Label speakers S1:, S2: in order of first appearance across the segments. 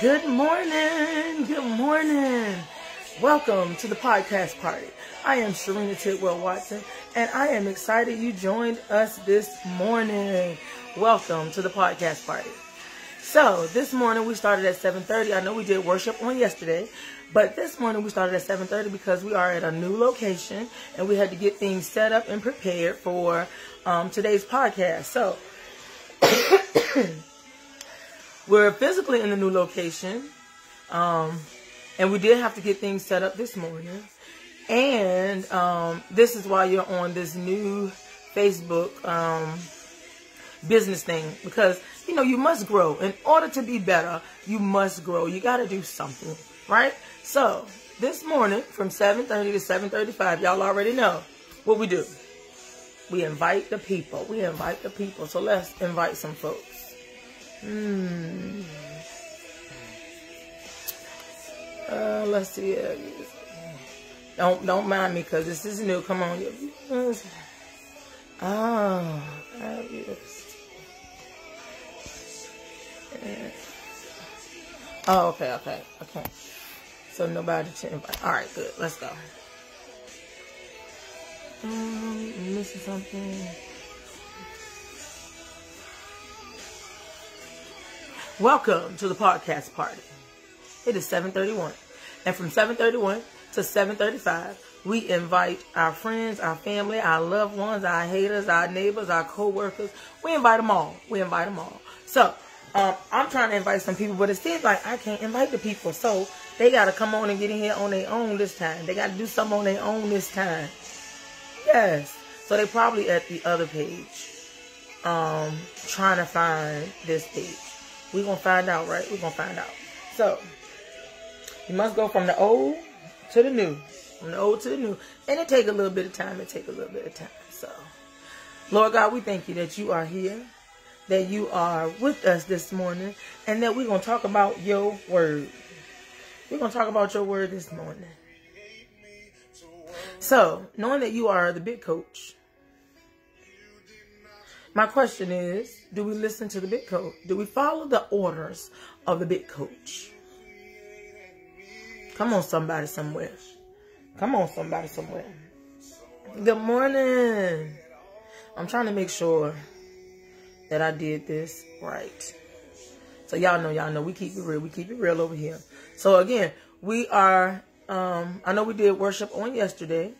S1: Good morning. Good morning. Welcome to the podcast party. I am Cherina Tidwell Watson, and I am excited you joined us this morning. Welcome to the podcast party. So this morning we started at 7:30. I know we did worship on yesterday, but this morning we started at 7:30 because we are at a new location and we had to get things set up and prepared for um, today's podcast. So we're physically in the new location. Um, and we did have to get things set up this morning. And um, this is why you're on this new Facebook um, business thing because you know you must grow. In order to be better, you must grow. You got to do something, right? So this morning from 7:30 to 7:35, y'all already know what we do. We invite the people. We invite the people. So let's invite some folks. Hmm. Uh, let's see. Uh, don't don't mind me because this is new. Come on. Oh, fabulous. Oh, okay, okay, okay. So nobody to invite. All right, good. Let's go. Um, missing something. Welcome to the podcast party. It is 7:31, and from 7:31 to 7:35, we invite our friends, our family, our loved ones, our haters, our neighbors, our co-workers. We invite them all. We invite them all. So um, I'm trying to invite some people, but it seems like I can't invite the people. So they got to come on and get in here on their own this time. They got to do something on their own this time. Yes. So they probably at the other page, um, trying to find this page. We're going to find out, right? We're going to find out. So you must go from the old to the new. From the old to the new. And it take a little bit of time. It take a little bit of time. So, Lord God, we thank you that you are here, that you are with us this morning, and that we're going to talk about your word. We're going to talk about your word this morning. So, knowing that you are the big coach, my question is, do we listen to the big coach? Do we follow the orders of the big coach? Come on, somebody somewhere. Come on, somebody somewhere. Good morning. I'm trying to make sure that I did this right. So y'all know, y'all know, we keep it real. We keep it real over here. So again, we are, um, I know we did worship on yesterday.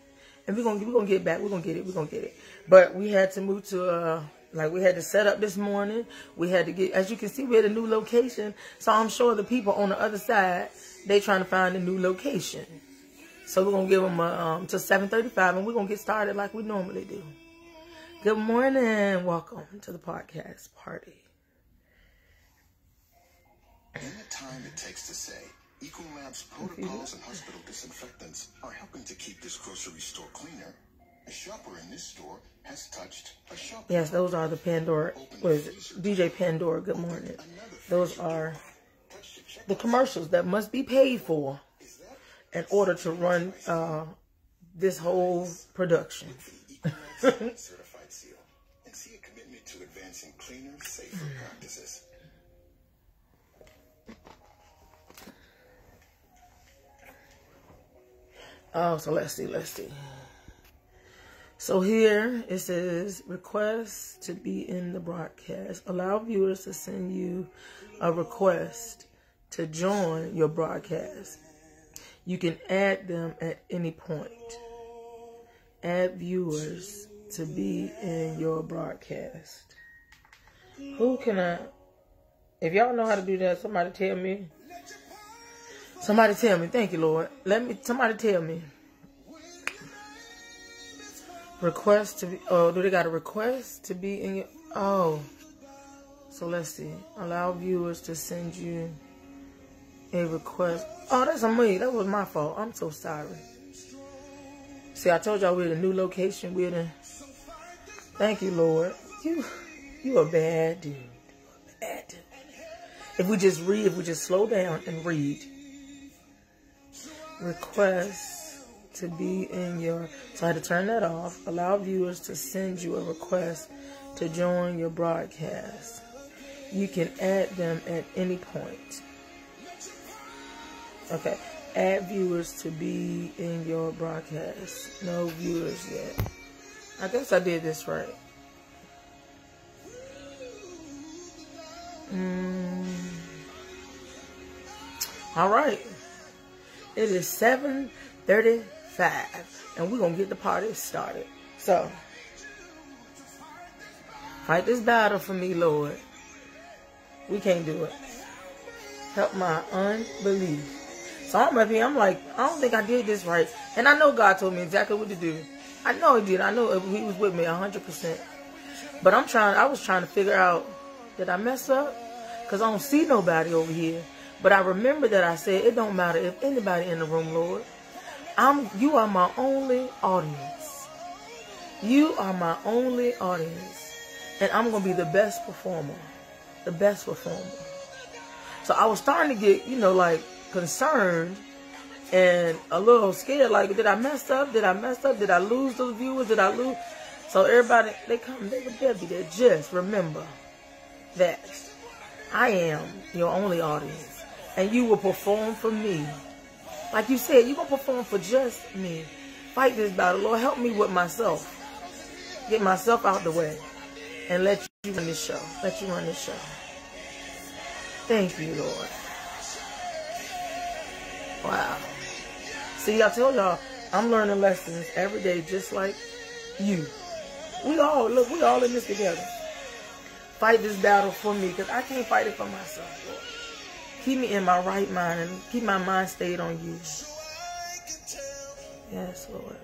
S1: And we're gonna we're gonna get back. We're gonna get it. We're gonna get it. But we had to move to uh like we had to set up this morning. We had to get as you can see, we had a new location. So I'm sure the people on the other side, they trying to find a new location. So we're gonna give them a, um to 7:35, and we're gonna get started like we normally do. Good morning, welcome to the podcast party.
S2: In the time it takes to say, Ecolab's protocols and hospital disinfectants are helping to keep this grocery store cleaner. A shopper in this store has touched a shopper.
S1: Yes, those are the Pandora. What is it? DJ Pandora. Good morning. Those are the commercials that must be paid for in order to run uh, this whole production.
S2: certified seal and see a commitment to advancing cleaner, safer practices.
S1: Oh, so let's see, let's see. So here it says request to be in the broadcast. Allow viewers to send you a request to join your broadcast. You can add them at any point. Add viewers to be in your broadcast. Who can I? If y'all know how to do that, somebody tell me. Somebody tell me. Thank you, Lord. Let me. Somebody tell me. Request to be. Oh, do they got a request to be in your? Oh. So let's see. Allow viewers to send you a request. Oh, that's on me. That was my fault. I'm so sorry. See, I told y'all we're at a new location. We're in. Thank you, Lord. You, you a bad dude. Bad dude. If we just read, if we just slow down and read. Request to be in your. So I had to turn that off. Allow viewers to send you a request to join your broadcast. You can add them at any point. Okay. Add viewers to be in your broadcast. No viewers yet. I guess I did this right. Mm. All right. It is 7.35 and we're going to get the party started. So, fight this battle for me, Lord. We can't do it. Help my unbelief. So I'm up here, I'm like, I don't think I did this right. And I know God told me exactly what to do. I know he did. I know he was with me 100%. But I'm trying, I was trying to figure out, did I mess up? Because I don't see nobody over here. But I remember that I said, it don't matter if anybody in the room, Lord. I'm, you are my only audience. You are my only audience. And I'm to be the best performer. The best performer. So I was starting to get, you know, like, concerned and a little scared. Like, did I mess up? Did I mess up? Did I lose those viewers? Did I lose? So everybody, they come, they would be there. Just remember that I am your only audience, and you will perform for me. Like you said, you're going to perform for just me. Fight this battle. Lord, help me with myself. Get myself out the way. And let you run this show. Let you run this show. Thank you, Lord. Wow. See, I told y'all, I'm learning lessons every day just like you. We all, look, we all in this together. Fight this battle for me because I can't fight it for myself, Lord. Keep me in my right mind and keep my mind stayed on you. Yes, Lord.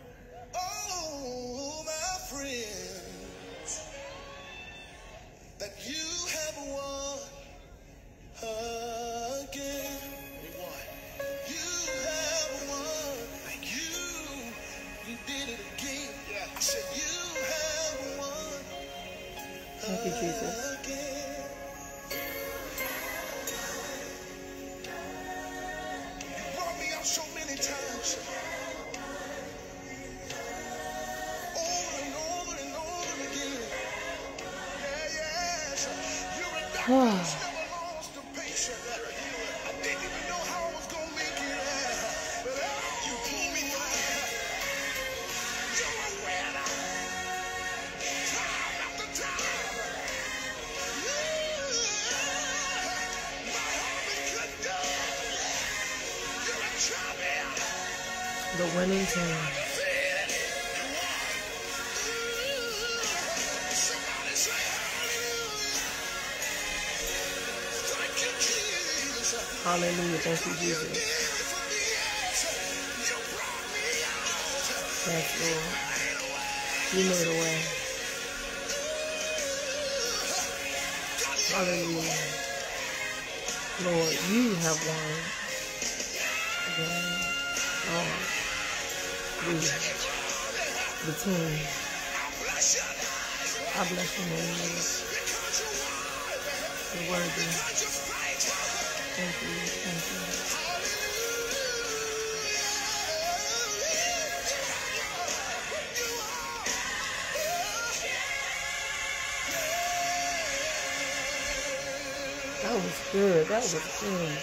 S1: Good.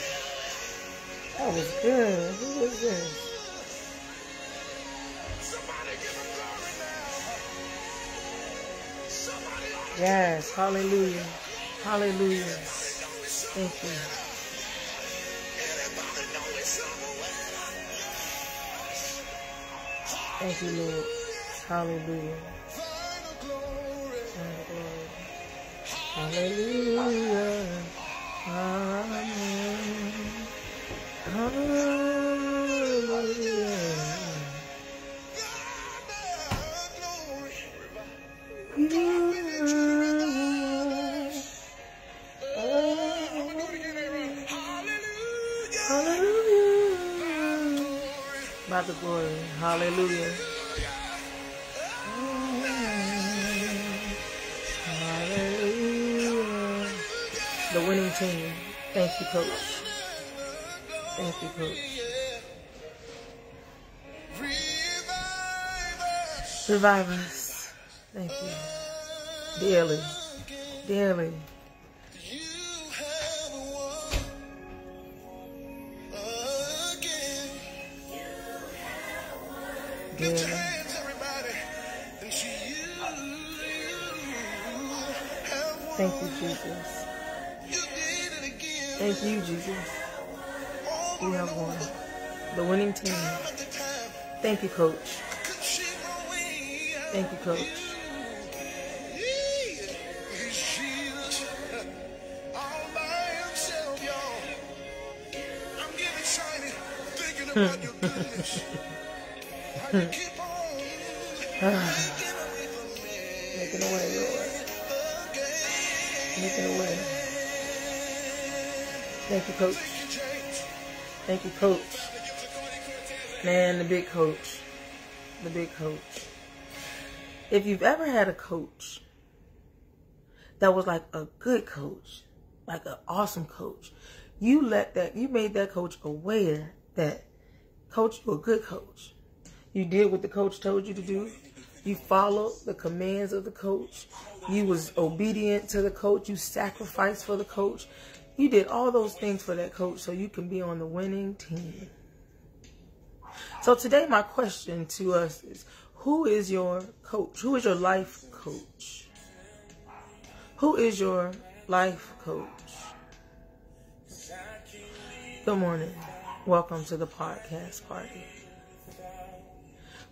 S1: That was good. Who was this? Yes, hallelujah. Hallelujah. Thank you. Thank you, Lord. Hallelujah. Hallelujah. Amen. About the glory. Hallelujah. Hallelujah. The winning team. Thank you, coach. Thank you, Revive us. Thank you. Daily, daily, Dearly. Thank you, Jesus. Thank you, Jesus. We have won. The winning team. Thank you, coach. Thank you, coach. Making a way, Lord. Making a way. Thank you, coach. Thank you, coach. Man, the big coach. The big coach. If you've ever had a coach that was like a good coach, like an awesome coach, you let that, you made that coach aware that, coach, you're a good coach. You did what the coach told you to do. You followed the commands of the coach. You was obedient to the coach. You sacrificed for the coach. You did all those things for that coach so you can be on the winning team. So today my question to us is, who is your coach? Who is your life coach? Who is your life coach? Good morning. Welcome to the podcast party.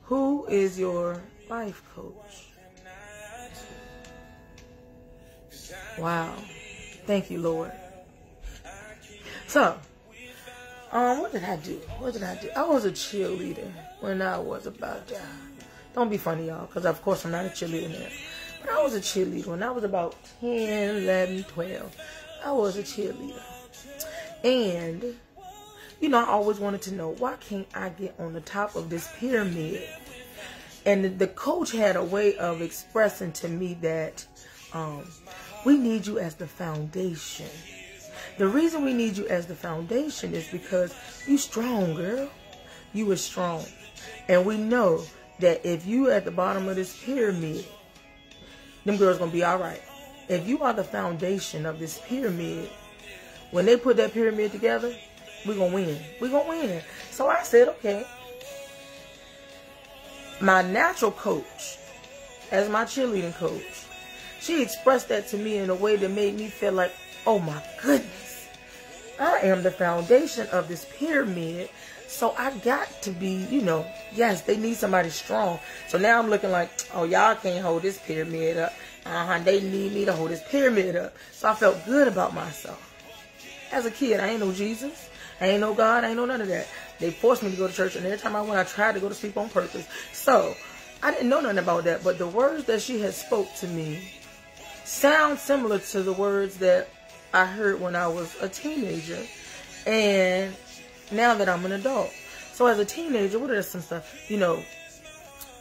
S1: Who is your life coach? Wow. Thank you, Lord. So, um, what did I do? What did I do? I was a cheerleader when I was about, uh, don't be funny, y'all, because of course I'm not a cheerleader now. But I was a cheerleader when I was about 10, 11, 12. I was a cheerleader. And, you know, I always wanted to know, why can't I get on the top of this pyramid? And the coach had a way of expressing to me that um, we need you as the foundation. The reason we need you as the foundation is because you strong, girl. You are strong. And we know that if you at the bottom of this pyramid, them girls gonna be all right. If you are the foundation of this pyramid, when they put that pyramid together, we're gonna win. We're gonna win. So I said, okay. My natural coach, as my cheerleading coach, she expressed that to me in a way that made me feel like, oh my goodness, I am the foundation of this pyramid. So I got to be, you know, yes, they need somebody strong. So now I'm looking like, oh, y'all can't hold this pyramid up. Uh-huh, they need me to hold this pyramid up. So I felt good about myself. As a kid, I ain't know Jesus. I ain't know God. I ain't know none of that. They forced me to go to church, and every time I went, I tried to go to sleep on purpose. So I didn't know nothing about that. But the words that she had spoke to me sound similar to the words that I heard when I was a teenager. And now that I'm an adult. So as a teenager, what are some stuff? You know,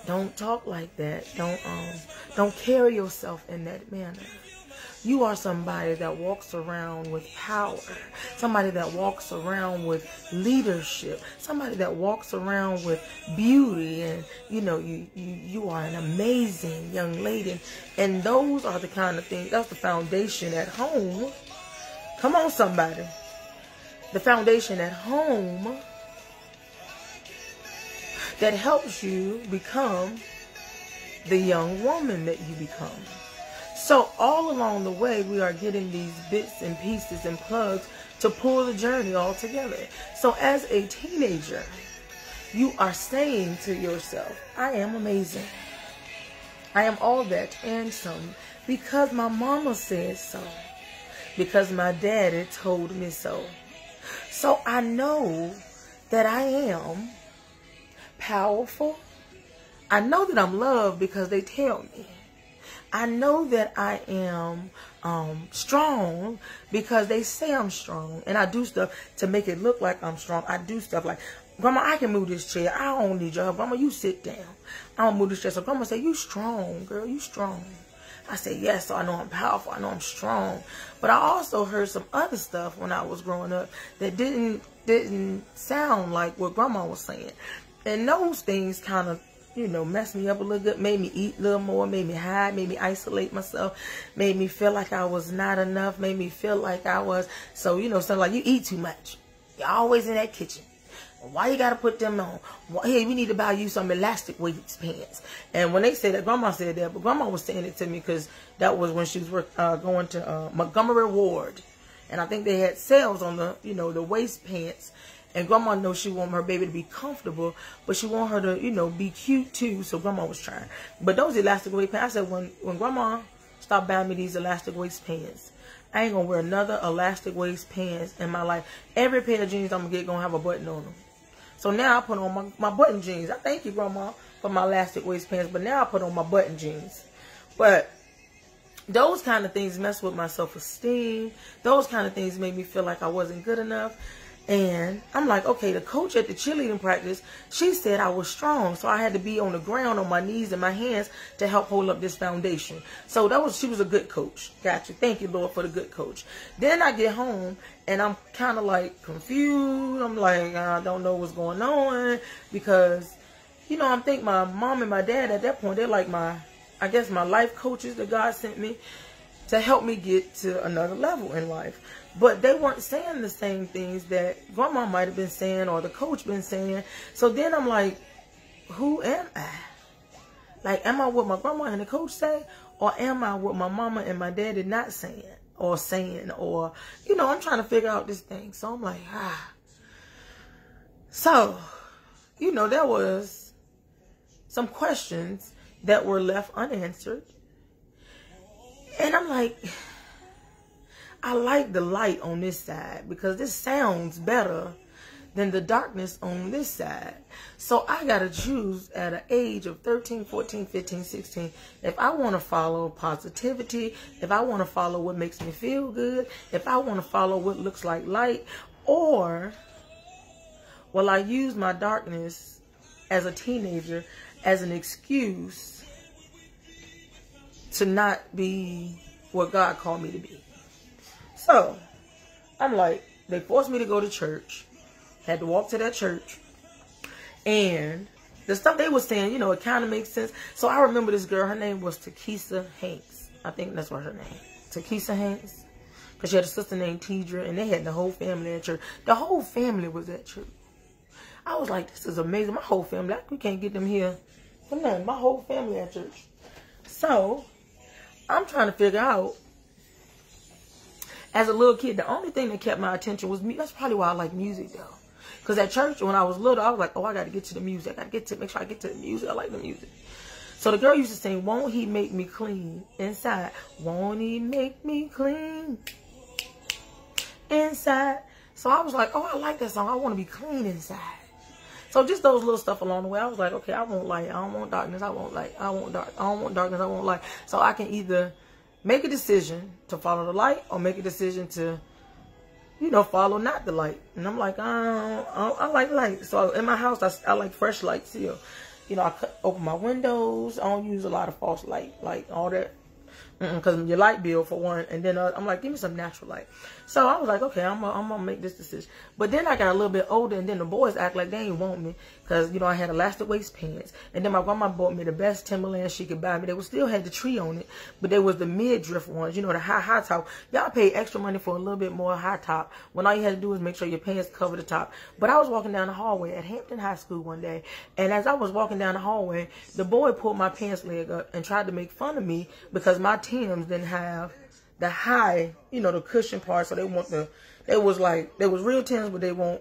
S1: don't talk like that. Don't um don't carry yourself in that manner. You are somebody that walks around with power. Somebody that walks around with leadership. Somebody that walks around with beauty and you know you you, you are an amazing young lady. And those are the kind of things that's the foundation at home. Come on somebody the foundation at home that helps you become the young woman that you become. So all along the way, we are getting these bits and pieces and plugs to pull the journey all together. So as a teenager, you are saying to yourself, I am amazing. I am all that and some because my mama says so. Because my daddy told me so. So I know that I am powerful. I know that I'm loved because they tell me. I know that I am um, strong because they say I'm strong. And I do stuff to make it look like I'm strong. I do stuff like, Grandma, I can move this chair. I don't need your help. Grandma, you sit down. I don't move this chair. So Grandma say, you strong, girl. You strong. I said, yes, so I know I'm powerful. I know I'm strong. But I also heard some other stuff when I was growing up that didn't didn't sound like what grandma was saying. And those things kind of, you know, messed me up a little bit, made me eat a little more, made me hide, made me isolate myself, made me feel like I was not enough, made me feel like I was, so, you know, something like you eat too much. You're always in that kitchen. Why you gotta put them on? Why, hey, we need to buy you some elastic waist pants. And when they said that, Grandma said that, but Grandma was saying it to me because that was when she was work, uh, going to uh, Montgomery Ward, and I think they had sales on the you know the waist pants. And Grandma knows she want her baby to be comfortable, but she want her to you know be cute too. So Grandma was trying. But those elastic waist pants, I said when when Grandma stopped buying me these elastic waist pants. I ain't gonna wear another elastic waist pants in my life. Every pair of jeans I'm gonna get gonna have a button on them. So now I put on my, my button jeans. I thank you, Grandma, for my elastic waist pants, but now I put on my button jeans. But those kind of things mess with my self-esteem. Those kind of things made me feel like I wasn't good enough. And I'm like, okay, the coach at the cheerleading practice, she said I was strong. So I had to be on the ground on my knees and my hands to help hold up this foundation. So that was, she was a good coach. Gotcha. Thank you, Lord, for the good coach. Then I get home and I'm kind of like confused. I'm like, I don't know what's going on because, you know, I'm think my mom and my dad at that point, they're like my, I guess my life coaches that God sent me to help me get to another level in life. But they weren't saying the same things that grandma might have been saying or the coach been saying. So then I'm like, who am I? Like, am I what my grandma and the coach say? Or am I what my mama and my daddy not saying? Or saying? Or, you know, I'm trying to figure out this thing. So I'm like, ah. So, you know, there was some questions that were left unanswered. And I'm like, I like the light on this side because this sounds better than the darkness on this side. So I got to choose at an age of 13, 14, 15, 16 if I want to follow positivity, if I want to follow what makes me feel good, if I want to follow what looks like light, or will I use my darkness as a teenager as an excuse to not be what God called me to be? So I'm like, they forced me to go to church. Had to walk to that church. And the stuff they were saying, you know, it kind of makes sense. So I remember this girl, her name was Takisa Hanks. I think that's what her name. Takisa Hanks. Because she had a sister named Tidra, and they had the whole family at church. The whole family was at church. I was like, this is amazing. My whole family, we can't get them here for nothing. My whole family at church. So, I'm trying to figure out as a little kid, the only thing that kept my attention was me. That's probably why I like music though. Because at church, when I was little, I was like, oh, I got to get to the music. I got to get to, make sure I get to the music. I like the music. So the girl used to sing, won't he make me clean inside? Won't he make me clean inside? So I was like, oh, I like that song. I want to be clean inside. So just those little stuff along the way, I was like, okay, I won't light. I don't want darkness. I won't light. I won't dark. I don't want darkness. I won't light. So I can either make a decision to follow the light or make a decision to, you know, follow not the light. And I'm like, I, I, I like light. So in my house, I, I like fresh light still. You know, I cut, open my windows. I don't use a lot of false light, like all that because your light bill for one, and then uh, I'm like, give me some natural light. So I was like, okay, I'm gonna, I'm gonna make this decision. But then I got a little bit older, and then the boys act like they ain't want me because you know I had elastic waist pants, and then my grandma bought me the best Timberland she could buy me. They was still had the tree on it, but they was the midriff ones, you know, the high high top. Y'all pay extra money for a little bit more high top when all you had to do is make sure your pants cover the top. But I was walking down the hallway at Hampton High School one day, and as I was walking down the hallway, the boy pulled my pants leg up and tried to make fun of me because my Tims didn't have the high, you know, the cushion part. So they want the, they was like, they was real Tims, but they want,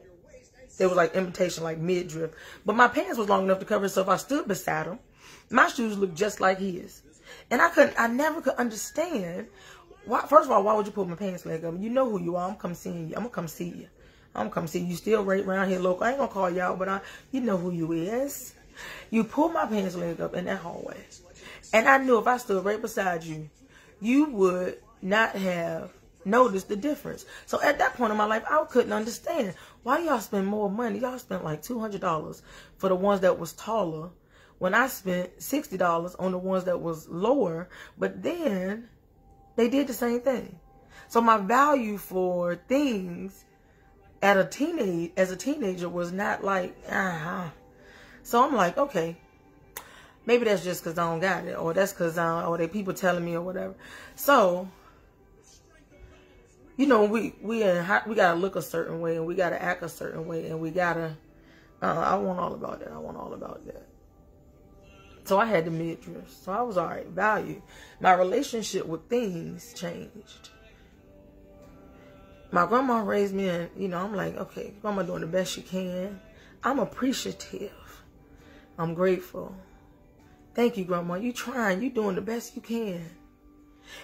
S1: they was like imitation, like midriff. But my pants was long enough to cover it. So if I stood beside him, my shoes looked just like his. And I couldn't, I never could understand why, first of all, why would you put my pants leg up? You know who you are. I'm come seeing you. I'm gonna come see you. I'm gonna come see you. Still right around here local. I ain't gonna call out, but I, you know who you is. You pulled my pants leg up in that hallway. And I knew if I stood right beside you, you would not have noticed the difference. So at that point in my life, I couldn't understand why y'all spend more money. Y'all spent like $200 for the ones that was taller when I spent $60 on the ones that was lower. But then they did the same thing. So my value for things at a teenage as a teenager was not like ah. So I'm like, okay, maybe that's just because I don't got it, or that's because I or they people telling me or whatever. So you know, we we in, we gotta look a certain way and we gotta act a certain way and we gotta Uh, I want all about that. I want all about that. So I had the midriff. So I was all right. Value. My relationship with things changed. My grandma raised me and, you know, I'm like, okay, grandma doing the best she can. I'm appreciative. I'm grateful. Thank you, grandma. You trying. You doing the best you can.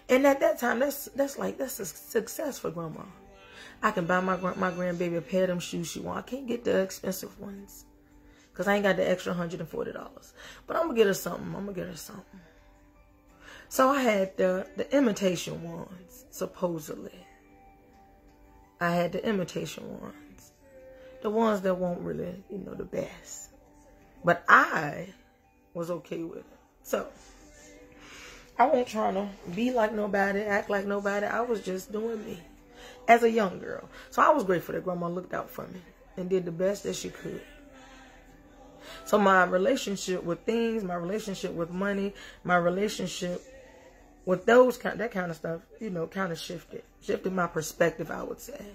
S1: And at that time, that's that's like that's a success for grandma. I can buy my my grandbaby a pair of them shoes she want. I can't get the expensive ones. Because I ain't got the extra $140. But I'm to get her something. I'm to get her something. So I had the, the imitation ones, supposedly. I had the imitation ones. The ones that won't really, you know, the best. But I was okay with it. So, I wasn't trying to be like nobody, act like nobody. I was just doing me as a young girl. So I was grateful that grandma looked out for me and did the best that she could. So my relationship with things, my relationship with money, my relationship with those kind that kind of stuff, you know, kind of shifted. Shifted my perspective, I would say.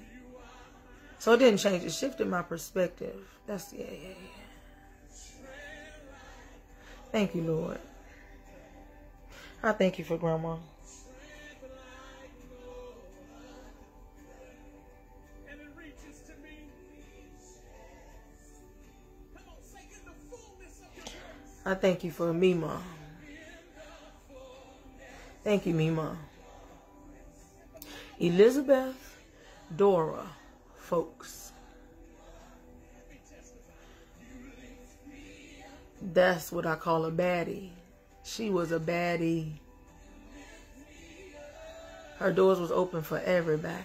S1: So it didn't change, it shifted my perspective. That's yeah, yeah, yeah. Thank you, Lord. I thank you for grandma. I thank you for Mima. Thank you, Mima. Elizabeth Dora folks. That's what I call a baddie. She was a baddie. Her doors was open for everybody.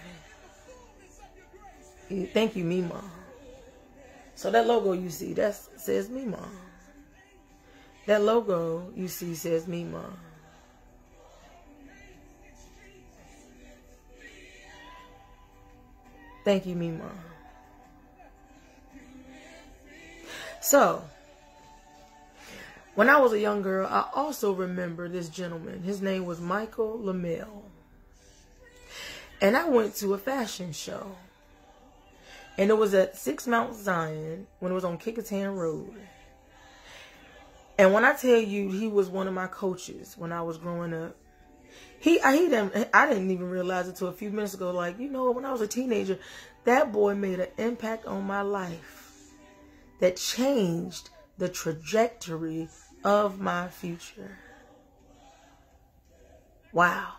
S1: Thank you, Mima. So that logo you see, that says Mima. That logo you see says Mima. Thank you, Mima. So, when I was a young girl, I also remember this gentleman. His name was Michael LaMelle. And I went to a fashion show. And it was at Six Mount Zion when it was on Kecoughtan Road. And when I tell you he was one of my coaches when I was growing up, he I he didn't I didn't even realize it until a few minutes ago. Like you know, when I was a teenager, that boy made an impact on my life that changed the trajectory of my future. Wow.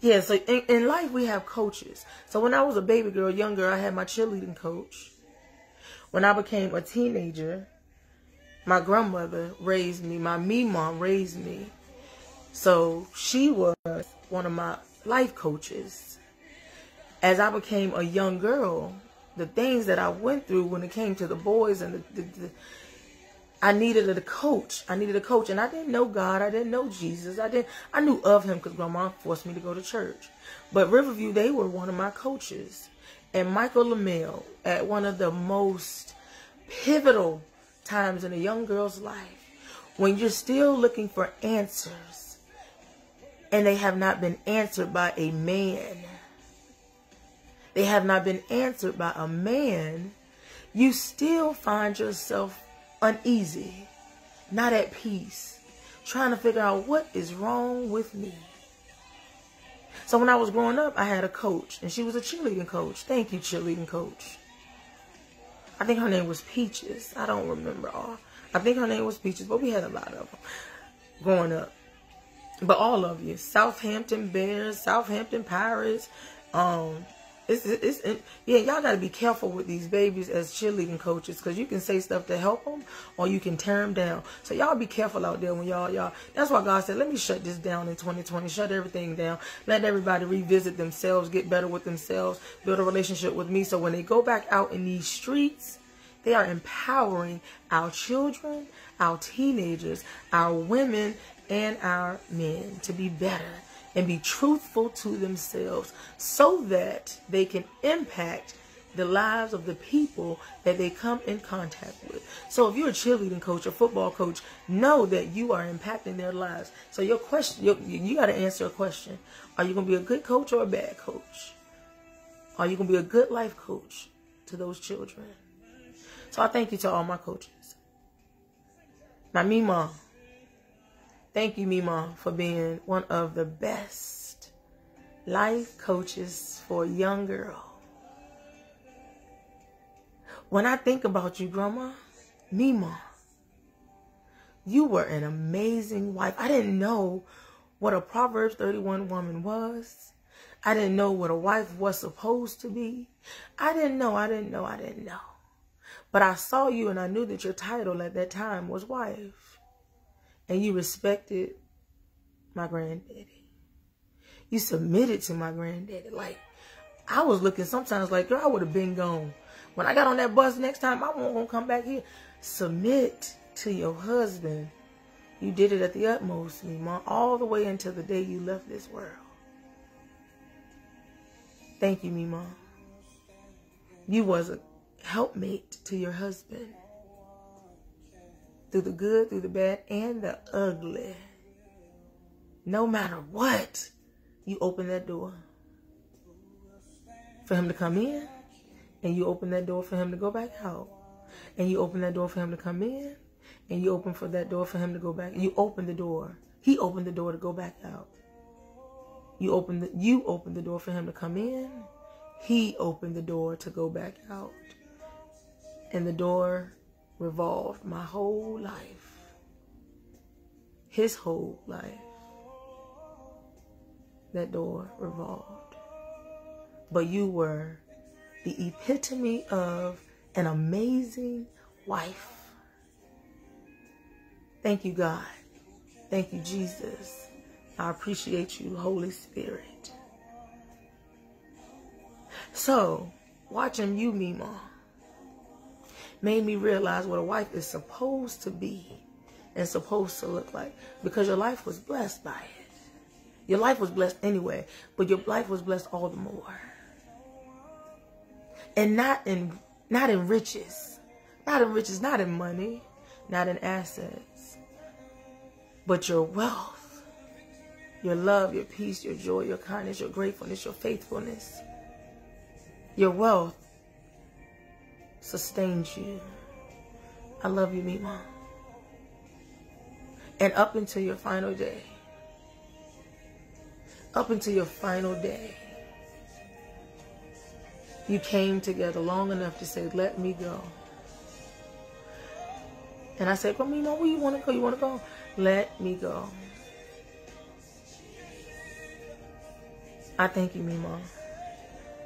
S1: Yeah, so in, in life we have coaches. So when I was a baby girl, young girl, I had my cheerleading coach. When I became a teenager, my grandmother raised me. My me mom raised me. So she was one of my life coaches. As I became a young girl, the things that I went through when it came to the boys and the, the, the I needed a coach. I needed a coach, and I didn't know God. I didn't know Jesus. I didn't. I knew of Him because Grandma forced me to go to church. But Riverview, they were one of my coaches, and Michael LaMelle at one of the most pivotal times in a young girl's life when you're still looking for answers and they have not been answered by a man. They have not been answered by a man. You still find yourself uneasy, not at peace, trying to figure out what is wrong with me. So when I was growing up, I had a coach, and she was a cheerleading coach. Thank you, cheerleading coach. I think her name was Peaches. I don't remember all. I think her name was Peaches, but we had a lot of them growing up. But all of you, Southampton Bears, Southampton Pirates, um, it's, it's, yeah, y'all got to be careful with these babies as cheerleading coaches because you can say stuff to help them or you can tear them down. So y'all be careful out there when y'all, y'all, that's why God said, let me shut this down in 2020, shut everything down, let everybody revisit themselves, get better with themselves, build a relationship with me. So when they go back out in these streets, they are empowering our children, our teenagers, our women, and our men to be better and be truthful to themselves so that they can impact the lives of the people that they come in contact with. So if you're a cheerleading coach, a football coach, know that you are impacting their lives. So your question, you, you got to answer a question. Are you going to be a good coach or a bad coach? Are you going to be a good life coach? to those children. So I thank you to all my coaches. Now, Mima, thank you, Mima, for being one of the best life coaches for a young girl. When I think about you, Grandma, Mima, you were an amazing wife. I didn't know what a Proverbs 31 woman was. I didn't know what a wife was supposed to be. I didn't know, I didn't know, I didn't know. But I saw you and I knew that your title at that time was wife. And you respected my granddaddy. You submitted to my granddaddy. Like, I was looking sometimes like, girl, I would have been gone. When I got on that bus next time, I won't gonna come back here. Submit to your husband. You did it at the utmost, Mima, all the way until the day you left this world. Thank you, Mima. You was a helpmate to your husband. Through the good, through the bad, and the ugly. No matter what, you open that door for him to come in, and you open that door for him to go back out. And you open that door for him to come in, and you open for that door for him to go back. You open the door. He opened the door to go back out. You open the you opened the door for him to come in. He opened the door to go back out. And the door revolved my whole life. His whole life. That door revolved. But you were the epitome of an amazing wife Thank you, God. Thank you, Jesus. I appreciate you, Holy Spirit. So, watching you, Mima, made me realize what a wife is supposed to be and supposed to look like because your life was blessed by it. Your life was blessed anyway, but your life was blessed all the more. And not in not in riches. Not in riches, not in money, not in assets but your wealth, your love, your peace, your joy, your kindness, your gratefulness, your faithfulness, your wealth sustains you. I love you, Mima. And up until your final day, up until your final day, you came together long enough to say, let me go. And I said, well, Mima, where you want to go? You want to go? Let me go. I thank you, Mima.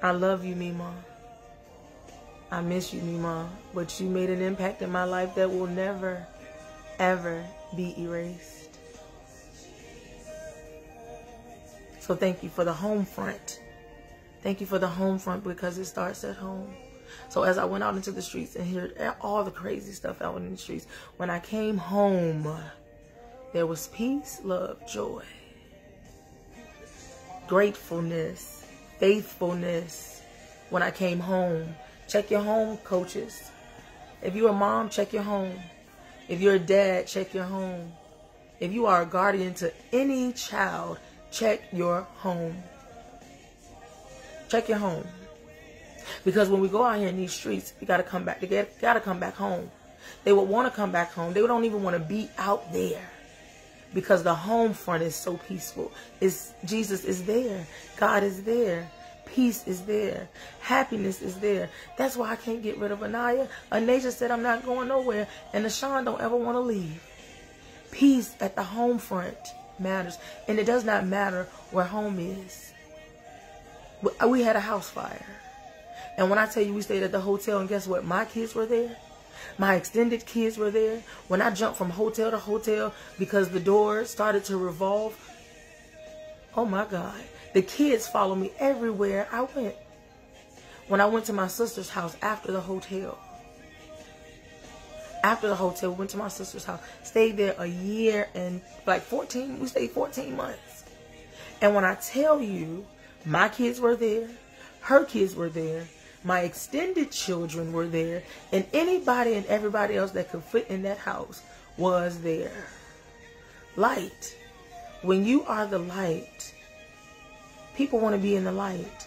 S1: I love you, Mima. I miss you, Mima, But you made an impact in my life that will never, ever be erased. So thank you for the home front. Thank you for the home front because it starts at home. So as I went out into the streets and heard all the crazy stuff out in the streets, when I came home, there was peace, love, joy, gratefulness, faithfulness when I came home. Check your home, coaches. If you're a mom, check your home. If you're a dad, check your home. If you are a guardian to any child, check your home. Check your home. Because when we go out here in these streets, we gotta come back. They gotta come back home. They would want to come back home. They don't even want to be out there because the home front is so peaceful. Is Jesus is there. God is there. Peace is there. Happiness is there. That's why I can't get rid of Anaya. Anasia said I'm not going nowhere. And Ashawn don't ever want to leave. Peace at the home front matters. And it does not matter where home is. Uh, we had a house fire. And when I tell you we stayed at the hotel and guess what? My kids were there. My extended kids were there. When I jumped from hotel to hotel because the door started to revolve, oh my God. The kids followed me everywhere I went. When I went to my sister's house after the hotel, after the hotel, went to my sister's house, stayed there a year and like 14, we stayed 14 months. And when I tell you, my kids were there, her kids were there, my extended children were there, and anybody and everybody else that could fit in that house was there. Light. When you are the light, people want to be in the light.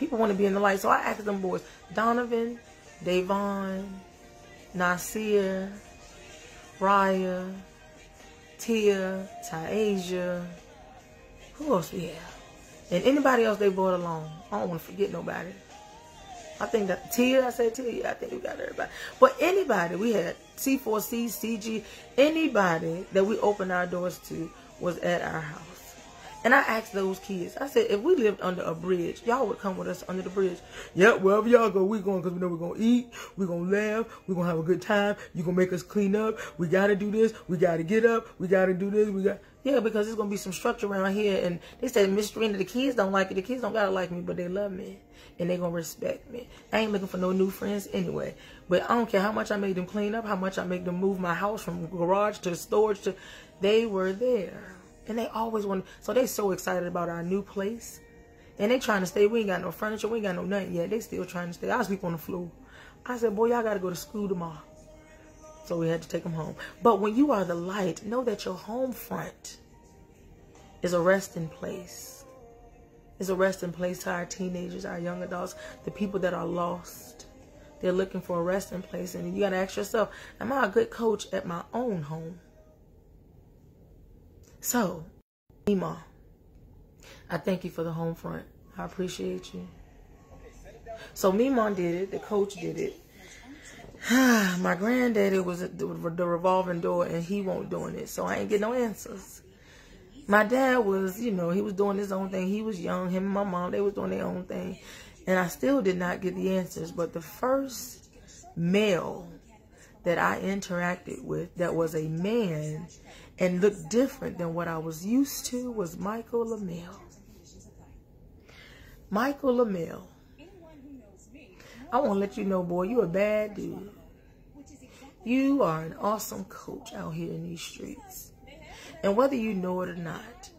S1: People want to be in the light. So I asked them boys, Donovan, Davon, Nasir, Raya, Tia, Tyasia, who else we have? And anybody else they brought along. I don't want to forget nobody. I think that Tia, I said Tia, I think we got everybody. But anybody, we had C4C, CG, anybody that we opened our doors to was at our house. And I asked those kids, I said, if we lived under a bridge, y'all would come with us under the bridge. Yep, wherever y'all go, we going because we know we're going to eat, we're going to laugh, we're going to have a good time, you're going to make us clean up, we got to do this, we got to get up, we got to do this, we got... Yeah, because there's going to be some structure around here. And they said, Miss Trina, the kids don't like it. The kids don't got to like me, but they love me. And they going to respect me. I ain't looking for no new friends anyway. But I don't care how much I made them clean up, how much I make them move my house from garage to storage to... They were there. And they always want, so they so excited about our new place. And they trying to stay. We ain't got no furniture. We ain't got no nothing yet. They still trying to stay. I sleep on the floor. I said, boy, y'all got to go to school tomorrow. So we had to take them home. But when you are the light, know that your home front is a resting place. It's a resting place to our teenagers, our young adults, the people that are lost. They're looking for a resting place. And you got to ask yourself, am I a good coach at my own home? So, Mima, I thank you for the home front. I appreciate you. So Mima did it. The coach did it. My granddaddy was the revolving door, and he won't doing it. So I ain't get no answers. My dad was, you know, he was doing his own thing. He was young. Him and my mom, they was doing their own thing. And I still did not get the answers. But the first male that I interacted with that was a man and looked different than what I was used to was Michael LaMille. Michael LaMille. I want to let you know, boy, you a bad dude. You are an awesome coach out here in these streets. And whether you know it or not,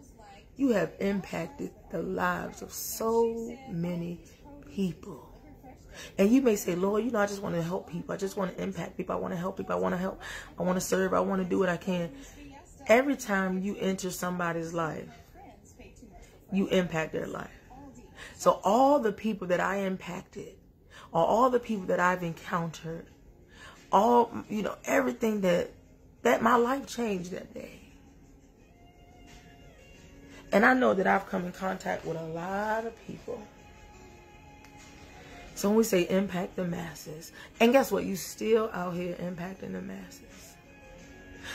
S1: you have impacted the lives of so many people. And you may say, Lord, you know, I just want to help people. I just want to impact people. I want to help people. I want to help. I want to serve. I want to do what I can. Every time you enter somebody's life, you impact their life. So all the people that I impacted, or all the people that I've encountered, all, you know, everything that, that my life changed that day. And I know that I've come in contact with a lot of people. So when we say impact the masses, and guess what? You still out here impacting the masses.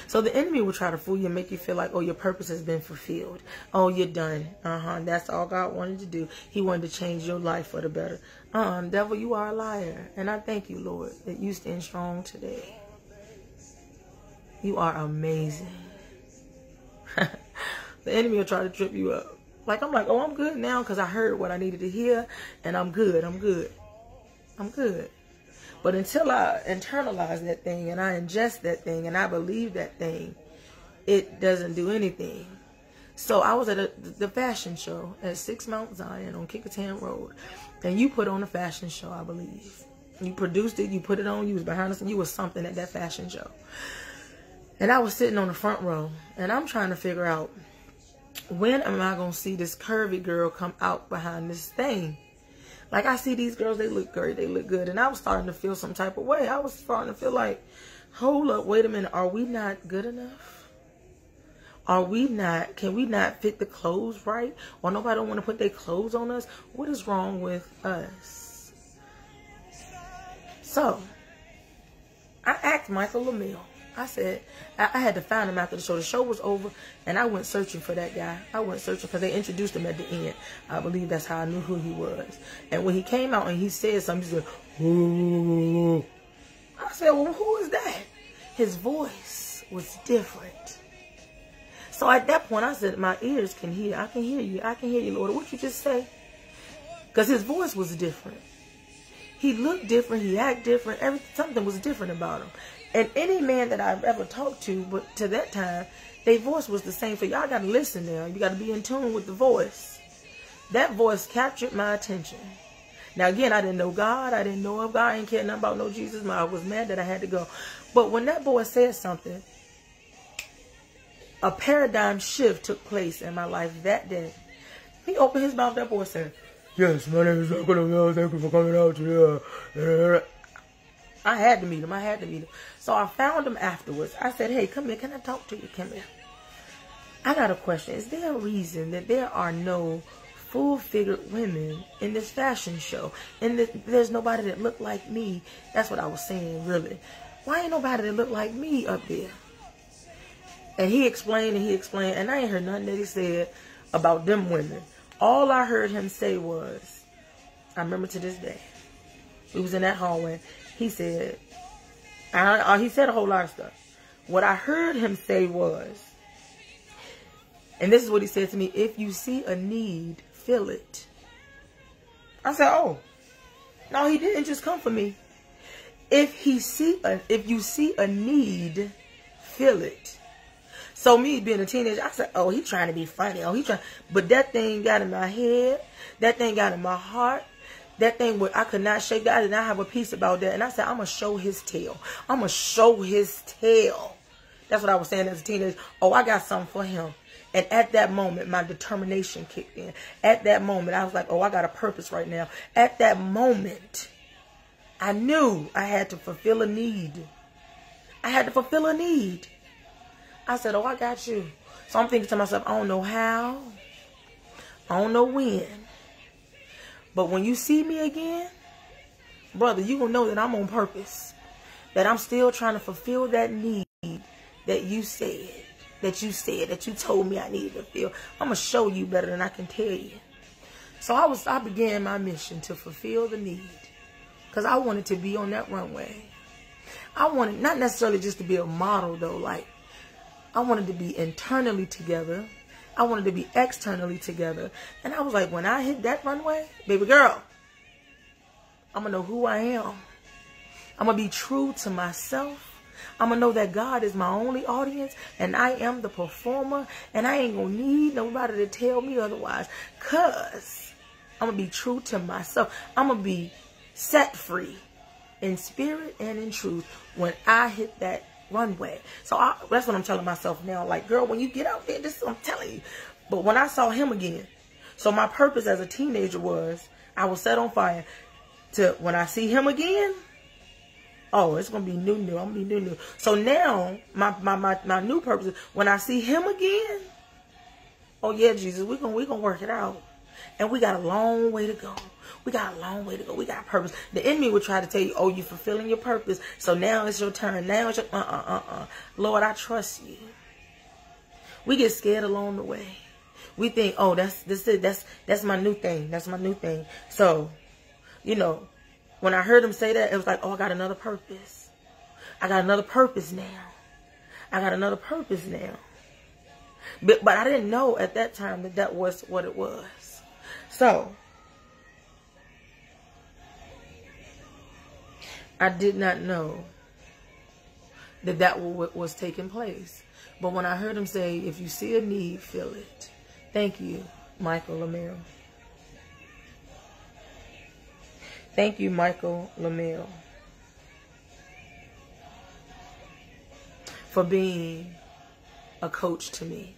S1: So the enemy will try to fool you and make you feel like, oh, your purpose has been fulfilled. Oh, you're done. Uh-huh. That's all God wanted to do. He wanted to change your life for the better. Uh-uh. Devil, you are a liar. And I thank you, Lord, that you stand strong today. You are amazing. the enemy will try to trip you up. Like, I'm like, oh, I'm good now because I heard what I needed to hear. And I'm good. I'm good. I'm good. But until I internalize that thing and I ingest that thing and I believe that thing, it doesn't do anything. So I was at a, the fashion show at Sixth Mount Zion on Kecoughtan Road. And you put on a fashion show, I believe. You produced it, you put it on, you was behind us, and you was something at that fashion show. And I was sitting on the front row, and I'm trying to figure out, when am I going to see this curvy girl come out behind this thing? Like I see these girls, they look great, they look good. And I was starting to feel some type of way. I was starting to feel like, hold up, wait a minute, are we not good enough? Are we not, can we not fit the clothes right? Or nobody don't want to put their clothes on us? What is wrong with us? So, I asked Michael LaMille. I said, I, I, had to find him after the show. The show was over, and I went searching for that guy. I went searching because they introduced him at the end. I believe that's how I knew who he was. And when he came out and he said something, he said. I said, well, who is that? His voice was different. So at that point, I said, my ears can hear. I can hear you. I can hear you, Lord. What you just say? Because his voice was different. He looked different. He acted different. Everything, something was different about him. And any man that I've ever talked to, but to that time, their voice was the same. So y'all got to listen there. You got to be in tune with the voice. That voice captured my attention. Now, again, I didn't know God. I didn't know of God. I didn't care nothing about no Jesus. I was mad that I had to go. But when that boy said something, a paradigm shift took place in my life that day. He opened his mouth. That boy said, Yes, my name is Lamel. Thank you for coming out today. Uh, uh, uh, I had to meet him. I had to meet him. So I found him afterwards. I said, hey, come here. Can I talk to you? Come here. I got a question. Is there a reason that there are no full-figured women in this fashion show? And there's nobody that looked like me. That's what I was saying, really. Why ain't nobody that looked like me up there? And he explained and he explained, and I ain't heard nothing that he said about them women. All I heard him say was, I remember to this day, we was in that hallway. He said, I, uh, he said a whole lot of stuff. What I heard him say was, and this is what he said to me, if you see a need, fill it. I said, oh, no, he didn't just come for me. If he see a, if you see a need, fill it. So me being a teenager, I said, oh, he trying to be funny. Oh, he trying. But that thing got in my head. That thing got in my heart. That thing where I could not shake that. And I did not have a piece about that. And I said, I'm going to show his tail. I'm going to show his tail. That's what I was saying as a teenager. Oh, I got something for him. And at that moment, my determination kicked in. At that moment, I was like, oh, I got a purpose right now. At that moment, I knew I had to fulfill a need. I had to fulfill a need. I said, oh, I got you. So I'm thinking to myself, I don't know how. I don't know when. But when you see me again, brother, you will know that I'm on purpose. That I'm still trying to fulfill that need that you said, that you said, that you told me I needed to feel. I'm going to show you better than I can tell you. So I was, I began my mission to fulfill the need. Because I wanted to be on that runway. I wanted, not necessarily just to be a model though, like I wanted to be internally together. I wanted to be externally together. And I was like, when I hit that runway, baby girl, I'm going to know who I am. I'm going to be true to myself. I'm going to know that God is my only audience and I am the performer and I ain't going to need nobody to tell me otherwise because I'm going to be true to myself. I'm going to be set free in spirit and in truth when I hit that runway. So I, that's what I'm telling myself now. Like, girl, when you get out there, this is I'm telling you. But when I saw him again, so my purpose as a teenager was I was set on fire to when I see him again. Oh, it's gonna be new, new. I'm gonna be new, new. So now my my my, my new purpose is when I see him again. Oh yeah, Jesus, we're gonna we gonna work it out, and we got a long way to go. We got a long way to go. We got purpose. The enemy will try to tell you, oh, you're fulfilling your purpose. So now it's your turn. Now it's your, uh-uh, uh-uh. Lord, I trust you. We get scared along the way. We think, oh, that's, this is, that's, that's my new thing. That's my new thing. So, you know, when I heard him say that, it was like, oh, I got another purpose. I got another purpose now. I got another purpose now. But, but I didn't know at that time that that was what it was. So, I did not know that that was taking place. But when I heard him say, if you see a need, fill it. Thank you, Michael Lamel. Thank you, Michael Lamel, for being a coach to me.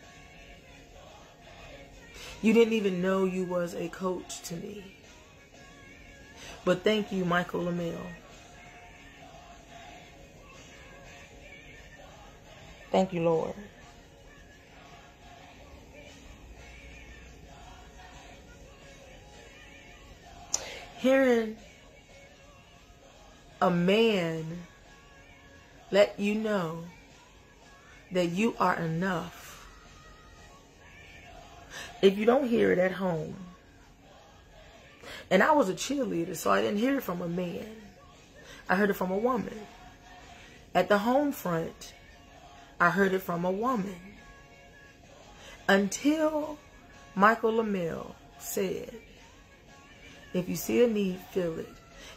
S1: You didn't even know you was a coach to me. But thank you, Michael Lamel, Thank you, Lord. Hearing a man let you know that you are enough. If you don't hear it at home, and I was a cheerleader, so I didn't hear it from a man. I heard it from a woman. At the home front, I heard it from a woman. Until Michael Lamel said, if you see a need, fill it.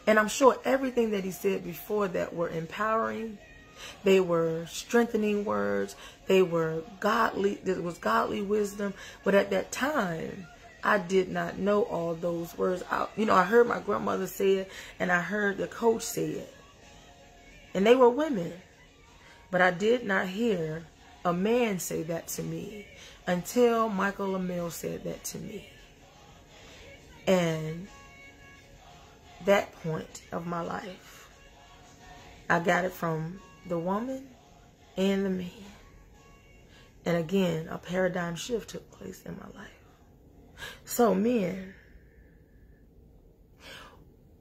S1: And I'm sure everything that he said before that were empowering. They were strengthening words. They were godly. There was godly wisdom. But at that time, I did not know all those words. I, you know, I heard my grandmother say it, and I heard the coach say it. And they were women. But I did not hear a man say that to me until Michael Lamel said that to me. And that point of my life, I got it from the woman and the man. And again, a paradigm shift took place in my life. So, men,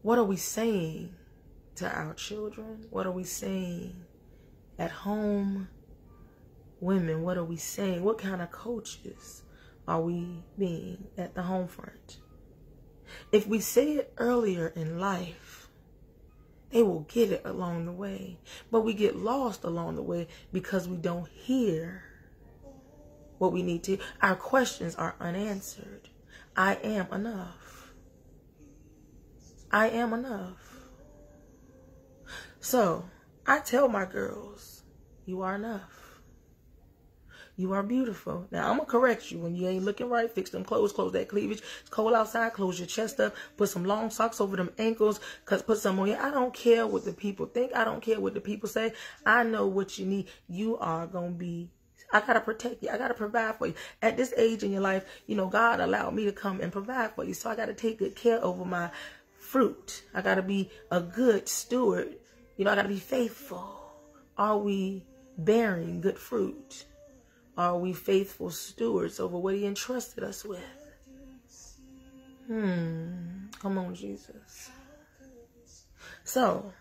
S1: what are we saying to our children? What are we saying at home? Women, what are we saying? What kind of coaches are we being at the home front? If we say it earlier in life, they will get it along the way. But we get lost along the way because we don't hear what we need to. Our questions are unanswered. I am enough. I am enough. So I tell my girls, you are enough. You are beautiful. Now I'm gonna correct you when you ain't looking right. Fix them clothes, close that cleavage. It's cold outside. Close your chest up. Put some long socks over them ankles. Cause put some on you. I don't care what the people think. I don't care what the people say. I know what you need. You are gonna be. I gotta protect you. I gotta provide for you. At this age in your life, you know God allowed me to come and provide for you. So I gotta take good care over my fruit. I gotta be a good steward. You know I gotta be faithful. Are we bearing good fruit? Are we faithful stewards over what He entrusted us with? Hmm. Come on, Jesus. So,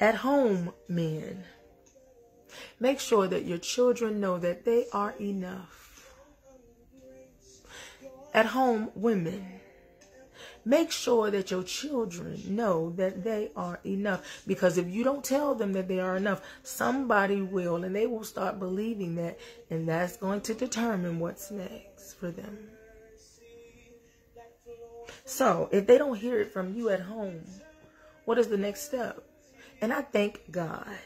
S1: at home, men, make sure that your children know that they are enough. At home, women, Make sure that your children know that they are enough. Because if you don't tell them that they are enough, somebody will, and they will start believing that, and that's going to determine what's next for them. So, if they don't hear it from you at home, what is the next step? And I thank God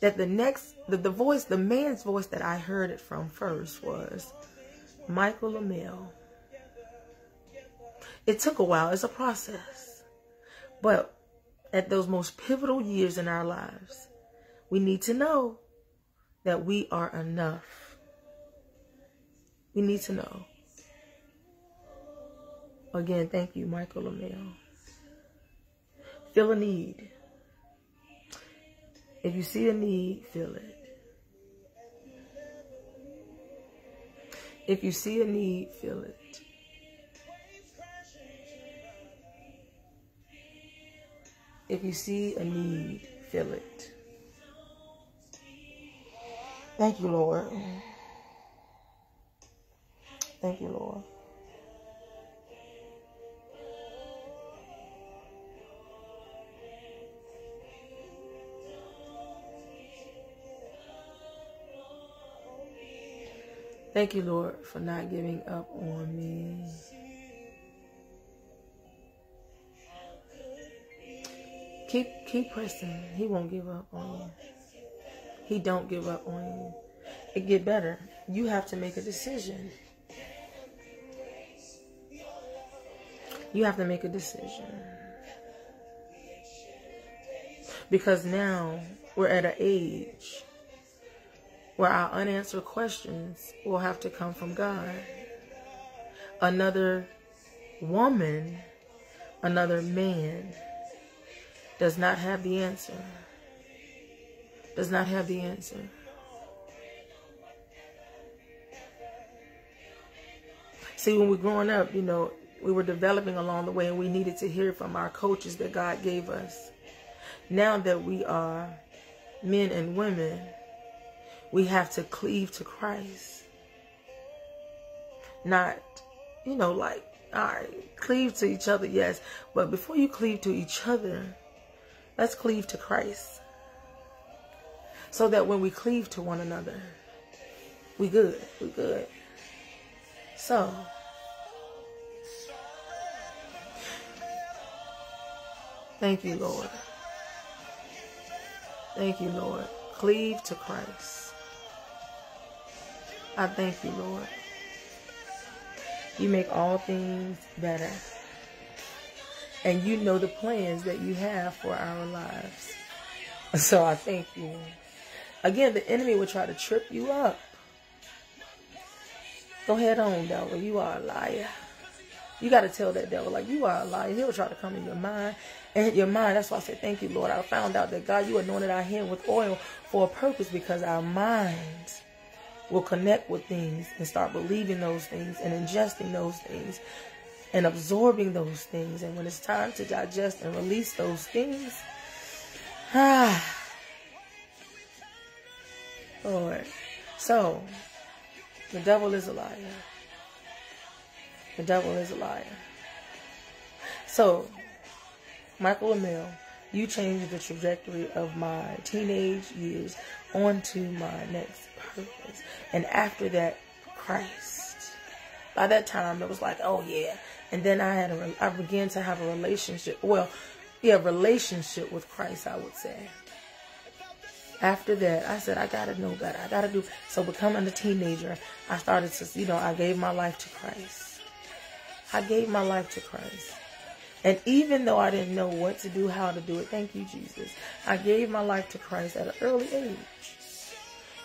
S1: that the next, the, the voice, the man's voice that I heard it from first was Michael Lamel. It took a while. It's a process. But at those most pivotal years in our lives, we need to know that we are enough. We need to know. Again, thank you, Michael Lamel. Feel a need. If you see a need, feel it. If you see a need, feel it. If you see a need, fill it. Thank you, Lord. Thank you, Lord. Thank you, Lord, for not giving up on me. Keep keep pressing. He won't give up on you. He don't give up on you. It get better. You have to make a decision. You have to make a decision. Because now we're at an age where our unanswered questions will have to come from God. Another woman, another man does not have the answer. Does not have the answer. See, when we're growing up, you know, we were developing along the way and we needed to hear from our coaches that God gave us. Now that we are men and women, we have to cleave to Christ. Not, you know, like, all right, cleave to each other, yes. But before you cleave to each other, Let's cleave to Christ. So that when we cleave to one another, we good. We good. So, thank you, Lord. Thank you, Lord. Cleave to Christ. I thank you, Lord. You make all things better and you know the plans that you have for our lives. So I thank you. Again, the enemy will try to trip you up. Go head on, devil. You are a liar. You got to tell that devil, like, you are a liar. He'll try to come in your mind. And your mind, that's why I said, thank you, Lord. I found out that, God, you anointed our head with oil for a purpose because our minds will connect with things and start believing those things and ingesting those things and absorbing those things. And when it's time to digest and release those things, ah, Lord. So, the devil is a liar. The devil is a liar. So, Michael Emil, you changed the trajectory of my teenage years onto my next purpose. And after that, Christ. By that time, it was like, oh yeah. And then I had a, I began to have a relationship. Well, yeah, relationship with Christ, I would say. After that, I said, I gotta know better. I gotta do. So becoming a teenager, I started to, you know, I gave my life to Christ. I gave my life to Christ. And even though I didn't know what to do, how to do it, thank you, Jesus. I gave my life to Christ at an early age.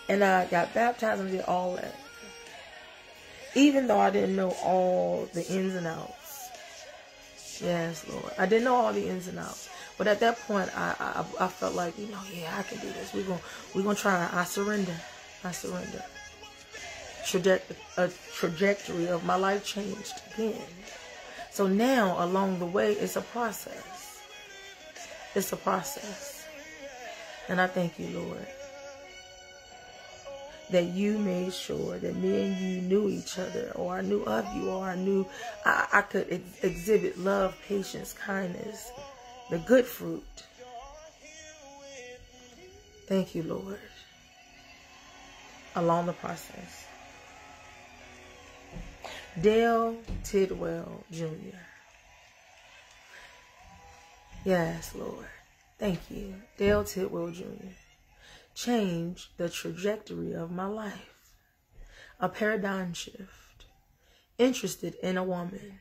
S1: And I got baptized and did all that. Even though I didn't know all the ins and outs. Yes, Lord. I didn't know all the ins and outs. But at that point, I, I, I felt like, you know, yeah, I can do this. We're going we're gonna try. I surrender. I surrender. Traje- a trajectory of my life changed again. So now, along the way, it's a process. It's a process. And I thank you, Lord that you made sure that me and you knew each other, or I knew of you, or I knew I, I could ex- exhibit love, patience, kindness, the good fruit. Thank you, Lord. Along the process. Dale Tidwell Jr. Yes, Lord. Thank you. Dale Tidwell Jr changed the trajectory of my life. A paradigm shift. Interested in a woman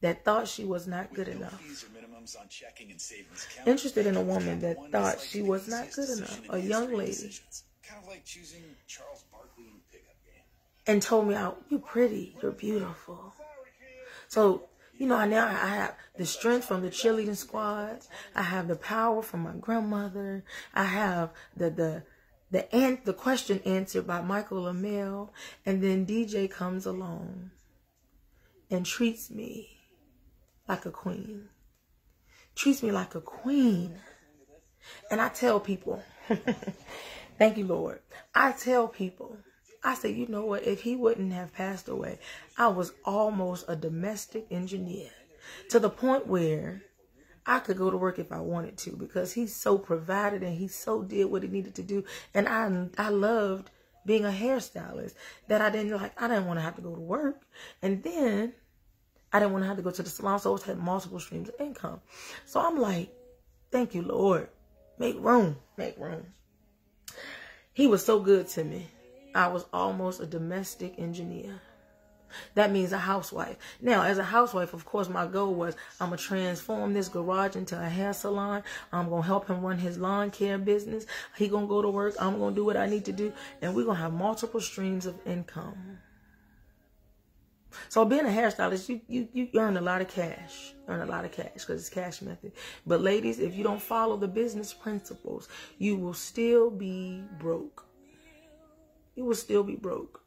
S1: that thought she was not good enough. Interested in a woman that thought she was not good enough. A young lady. And told me, oh, you're pretty, you're beautiful. So you know, now I have the strength from the cheerleading squads. I have the power from my grandmother. I have the the the an- the question answered by Michael Emil, and then DJ comes along and treats me like a queen. Treats me like a queen. And I tell people, thank you, Lord. I tell people I said, you know what? If he wouldn't have passed away, I was almost a domestic engineer to the point where I could go to work if I wanted to because he so provided and he so did what he needed to do. And I, I loved being a hairstylist that I didn't like, I didn't want to have to go to work. And then I didn't want to have to go to the salon. So I always had multiple streams of income. So I'm like, thank you, Lord. Make room, make room. He was so good to me. I was almost a domestic engineer. That means a housewife. Now, as a housewife, of course, my goal was I'm going to transform this garage into a hair salon. I'm going to help him run his lawn care business. He going to go to work. I'm going to do what I need to do. And we're going to have multiple streams of income. So being a hairstylist, you, you, you earn a lot of cash. Earn a lot of cash because it's cash method. But ladies, if you don't follow the business principles, you will still be broke you will still be broke.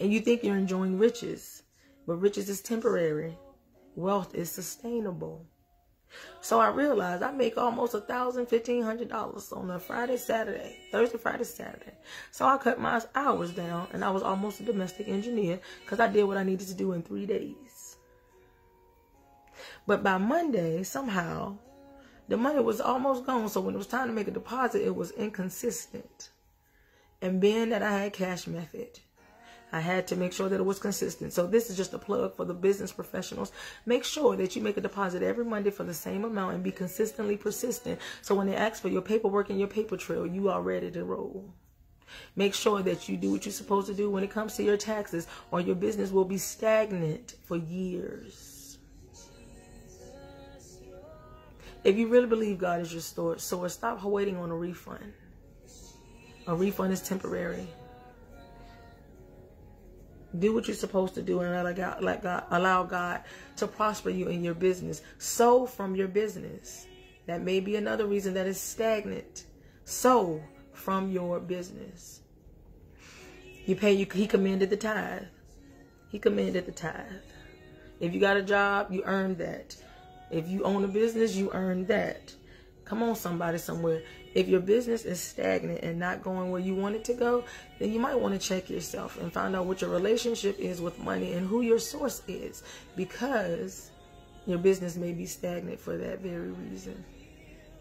S1: And you think you're enjoying riches, but riches is temporary. Wealth is sustainable. So I realized I make almost a thousand, fifteen hundred dollars on a Friday, Saturday, Thursday, Friday, Saturday. So I cut my hours down, and I was almost a domestic engineer because I did what I needed to do in three days. But by Monday, somehow, the money was almost gone. So when it was time to make a deposit, it was inconsistent. And being that I had cash method, I had to make sure that it was consistent. So this is just a plug for the business professionals. Make sure that you make a deposit every Monday for the same amount and be consistently persistent. So when they ask for your paperwork and your paper trail, you are ready to roll. Make sure that you do what you're supposed to do when it comes to your taxes or your business will be stagnant for years. If you really believe God is your source, so stop waiting on a refund. A refund is temporary. Do what you're supposed to do and let God, let God allow God to prosper you in your business. Sow from your business. That may be another reason that is stagnant. Sow from your business. You pay you he commanded the tithe. He commanded the tithe. If you got a job, you earned that. If you own a business, you earned that. Come on, somebody somewhere. If your business is stagnant and not going where you want it to go, then you might want to check yourself and find out what your relationship is with money and who your source is because your business may be stagnant for that very reason.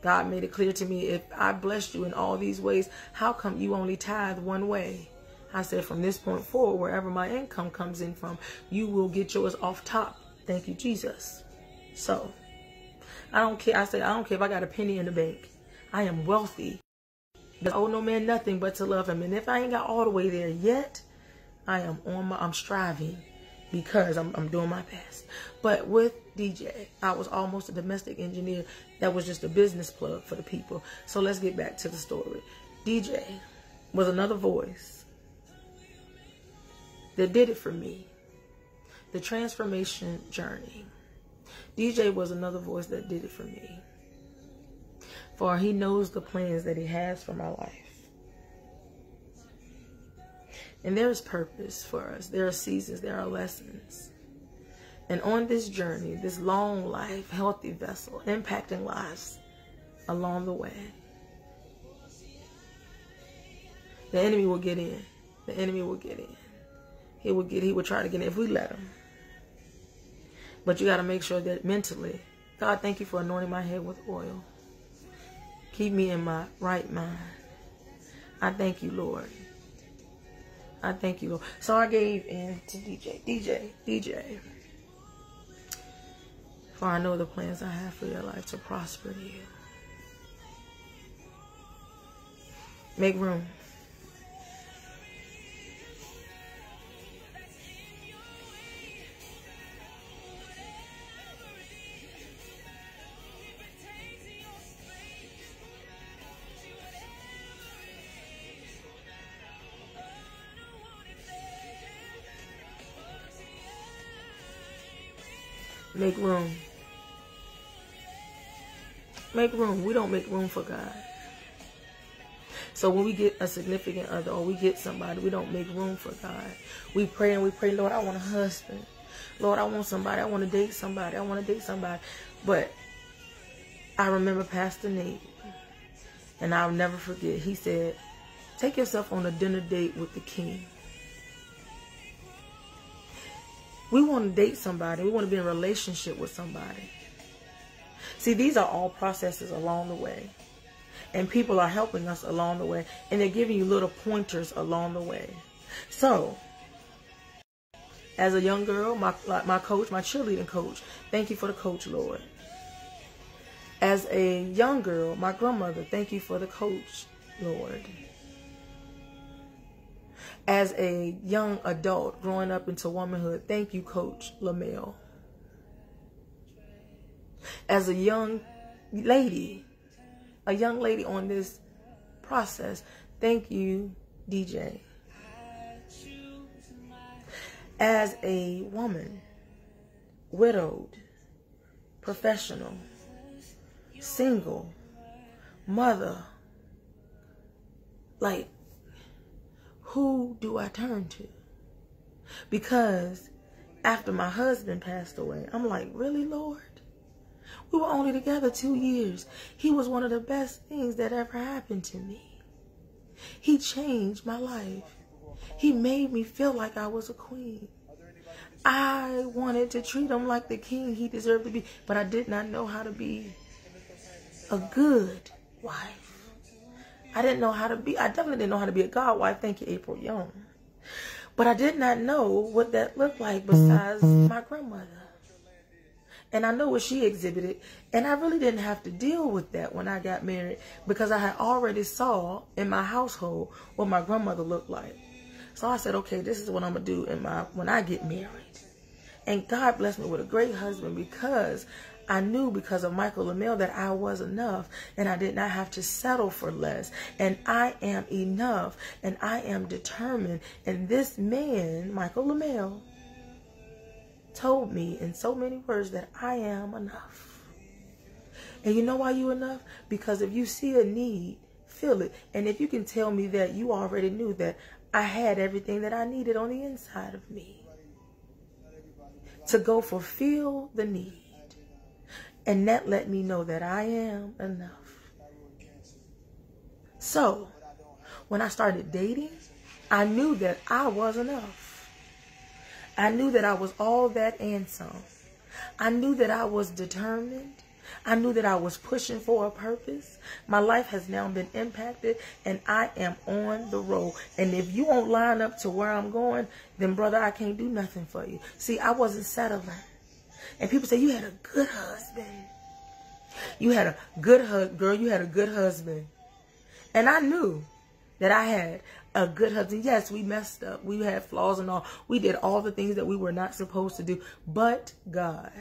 S1: God made it clear to me if I blessed you in all these ways, how come you only tithe one way? I said, from this point forward, wherever my income comes in from, you will get yours off top. Thank you, Jesus. So, I don't care. I say, I don't care if I got a penny in the bank. I am wealthy. I owe no man nothing but to love him. And if I ain't got all the way there yet, I am on my, I'm striving because I'm, I'm doing my best. But with DJ, I was almost a domestic engineer that was just a business plug for the people. So let's get back to the story. DJ was another voice that did it for me. The transformation journey. DJ was another voice that did it for me. For he knows the plans that he has for my life. And there is purpose for us. There are seasons, there are lessons. And on this journey, this long life, healthy vessel, impacting lives along the way, the enemy will get in. The enemy will get in. He will get, he will try to get in if we let him. But you got to make sure that mentally, God, thank you for anointing my head with oil. Keep me in my right mind. I thank you, Lord. I thank you, Lord. So I gave in to DJ. DJ, DJ. For I know the plans I have for your life to prosper you. Make room. Make room. Make room. We don't make room for God. So when we get a significant other or we get somebody, we don't make room for God. We pray and we pray, Lord, I want a husband. Lord, I want somebody. I want to date somebody. I want to date somebody. But I remember Pastor Nate, and I'll never forget, he said, take yourself on a dinner date with the king. We want to date somebody. We want to be in a relationship with somebody. See, these are all processes along the way. And people are helping us along the way. And they're giving you little pointers along the way. So, as a young girl, my, my coach, my cheerleading coach, thank you for the coach, Lord. As a young girl, my grandmother, thank you for the coach, Lord as a young adult growing up into womanhood. Thank you, Coach LaMel. As a young lady, a young lady on this process, thank you, DJ. As a woman, widowed, professional, single, mother, like who do I turn to? Because after my husband passed away, I'm like, really, Lord? We were only together two years. He was one of the best things that ever happened to me. He changed my life. He made me feel like I was a queen. I wanted to treat him like the king he deserved to be, but I did not know how to be a good wife. I didn't know how to be, I definitely didn't know how to be a God wife. Thank you, April Young. But I did not know what that looked like besides my grandmother. And I know what she exhibited. And I really didn't have to deal with that when I got married because I had already saw in my household what my grandmother looked like. So I said, okay, this is what I'm going to do in my when I get married. And God blessed me with a great husband because I knew because of Michael LaMelle that I was enough and I did not have to settle for less. And I am enough and I am determined. And this man, Michael LaMelle, told me in so many words that I am enough. And you know why you enough? Because if you see a need, feel it. And if you can tell me that you already knew that I had everything that I needed on the inside of me to go fulfill the need. And that let me know that I am enough. So, when I started dating, I knew that I was enough. I knew that I was all that and some. I knew that I was determined. I knew that I was pushing for a purpose. My life has now been impacted and I am on the road. And if you won't line up to where I'm going, then brother, I can't do nothing for you. See, I wasn't settling. And people say, you had a good husband. You had a good husband. Girl, you had a good husband. And I knew that I had a good husband. Yes, we messed up. We had flaws and all. We did all the things that we were not supposed to do. But God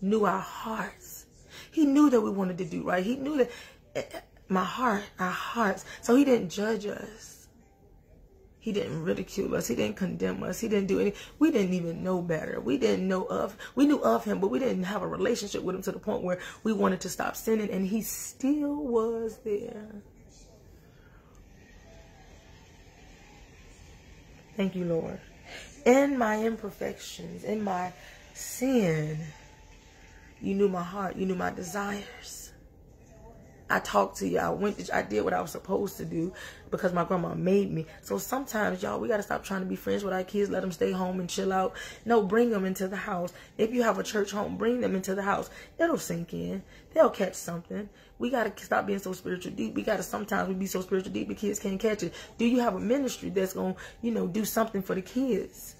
S1: knew our hearts. He knew that we wanted to do right. He knew that eh, eh, my heart, our hearts. So he didn't judge us. He didn't ridicule us. He didn't condemn us. He didn't do any. We didn't even know better. We didn't know of. We knew of him, but we didn't have a relationship with him to the point where we wanted to stop sinning, and he still was there. Thank you, Lord. In my imperfections, in my sin, you knew my heart. You knew my desires. I talked to you. I went. I did what I was supposed to do because my grandma made me. So sometimes, y'all, we gotta stop trying to be friends with our kids. Let them stay home and chill out. No, bring them into the house. If you have a church home, bring them into the house. It'll sink in. They'll catch something. We gotta stop being so spiritual deep. We gotta sometimes we be so spiritual deep the kids can't catch it. Do you have a ministry that's gonna, you know, do something for the kids?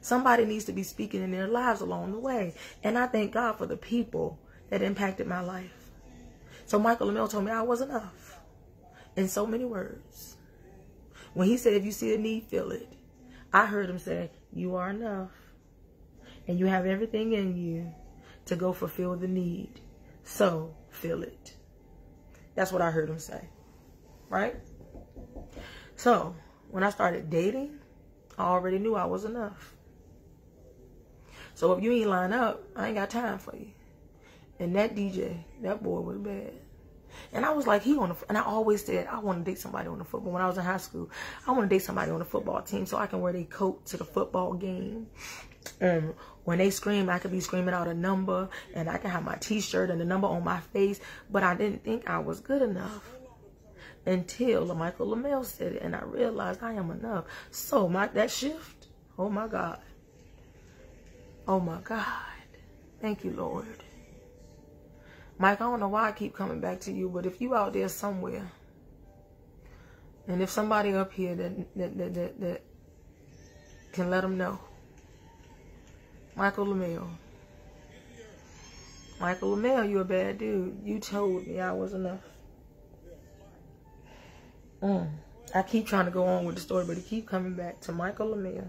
S1: Somebody needs to be speaking in their lives along the way. And I thank God for the people that impacted my life. So Michael LaMelle told me I was enough in so many words. When he said, if you see a need, fill it. I heard him say, you are enough. And you have everything in you to go fulfill the need. So fill it. That's what I heard him say. Right? So when I started dating, I already knew I was enough. So if you ain't line up, I ain't got time for you. And that DJ, that boy was bad. And I was like, he on the, and I always said, I want to date somebody on the football. When I was in high school, I want to date somebody on the football team so I can wear their coat to the football game. Um, when they scream, I could be screaming out a number and I can have my t-shirt and the number on my face. But I didn't think I was good enough until Michael LaMelle said it. And I realized I am enough. So my that shift, oh my God. Oh my God. Thank you, Lord. Mike, I don't know why I keep coming back to you, but if you out there somewhere, and if somebody up here that that that, that, that can let them know, Michael LaMelle. Michael LaMelle, you a bad dude. You told me I was enough. Mm. I keep trying to go on with the story, but it keep coming back to Michael LaMelle.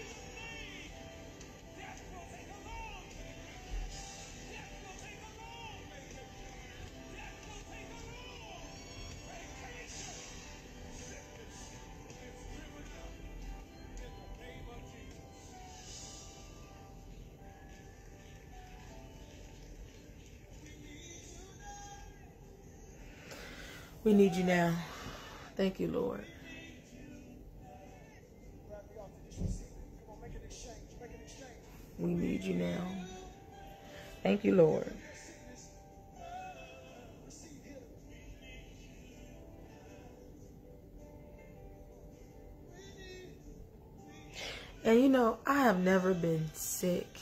S1: We need you now. Thank you, Lord. We need you now. Thank you, Lord. And you know, I have never been sick.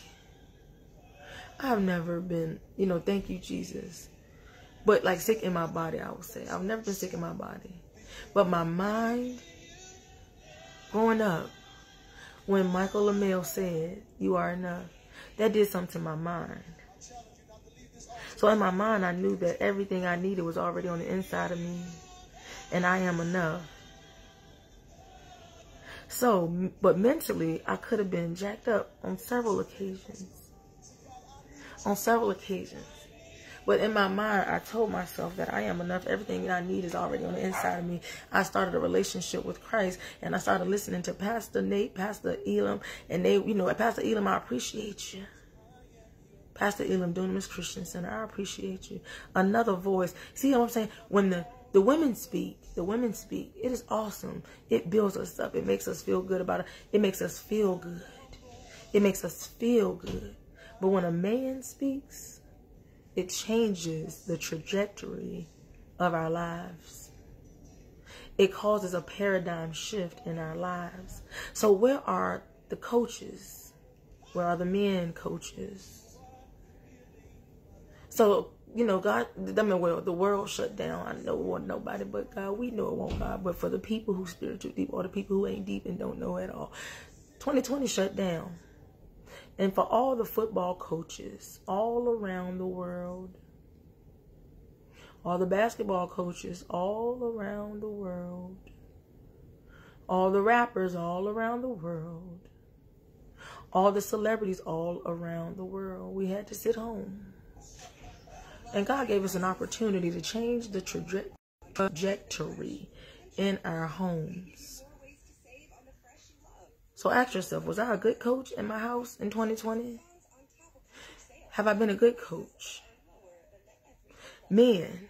S1: I have never been, you know, thank you, Jesus. But like sick in my body, I would say. I've never been sick in my body. But my mind, growing up, when Michael LaMelle said, You are enough, that did something to my mind. So in my mind, I knew that everything I needed was already on the inside of me. And I am enough. So, but mentally, I could have been jacked up on several occasions. On several occasions. But in my mind, I told myself that I am enough. Everything that I need is already on the inside of me. I started a relationship with Christ and I started listening to Pastor Nate, Pastor Elam, and they, you know, Pastor Elam, I appreciate you. Pastor Elam, Dunamis Christian Center, I appreciate you. Another voice. See what I'm saying? When the the women speak, the women speak. It is awesome. It builds us up. It makes us feel good about it. It makes us feel good. It makes us feel good. But when a man speaks, it changes the trajectory of our lives. It causes a paradigm shift in our lives. So where are the coaches? Where are the men coaches? So, you know, God, I mean, well, the world shut down. I know it wasn't nobody but God. We know it won't God. But for the people who spiritual deep or the people who ain't deep and don't know at all, 2020 shut down. And for all the football coaches all around the world, all the basketball coaches all around the world, all the rappers all around the world, all the celebrities all around the world, we had to sit home. And God gave us an opportunity to change the trajectory in our homes. So ask yourself, was I a good coach in my house in 2020? Have I been a good coach? Men,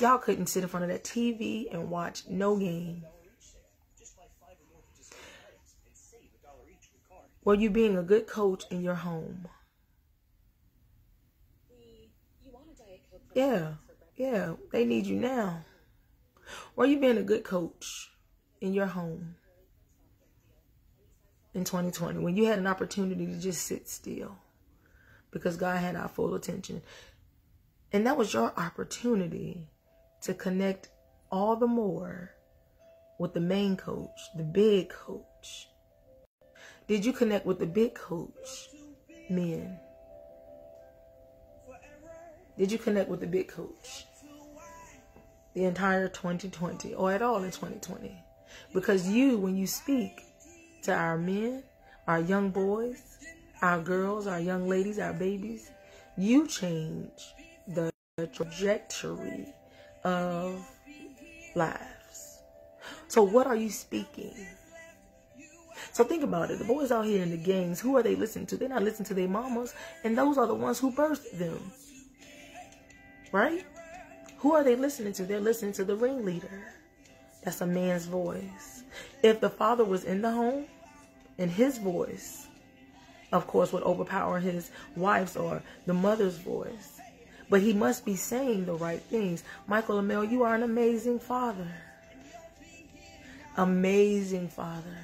S1: y'all couldn't sit in front of that TV and watch no game. Were you being a good coach in your home? Yeah, yeah, they need you now. Were you being a good coach in your home? In 2020 when you had an opportunity to just sit still because God had our full attention. And that was your opportunity to connect all the more with the main coach, the big coach. Did you connect with the big coach, men? Did you connect with the big coach? The entire 2020 or at all in 2020? Because you, when you speak, to our men, our young boys, our girls, our young ladies, our babies. You change the trajectory of lives. So what are you speaking? So think about it. The boys out here in the gangs, who are they listening to? They're not listening to their mamas, and those are the ones who birthed them. Right? Who are they listening to? They're listening to the ringleader. That's a man's voice. If the father was in the home and his voice, of course, would overpower his wife's or the mother's voice. But he must be saying the right things. Michael Amel, you are an amazing father. Amazing father.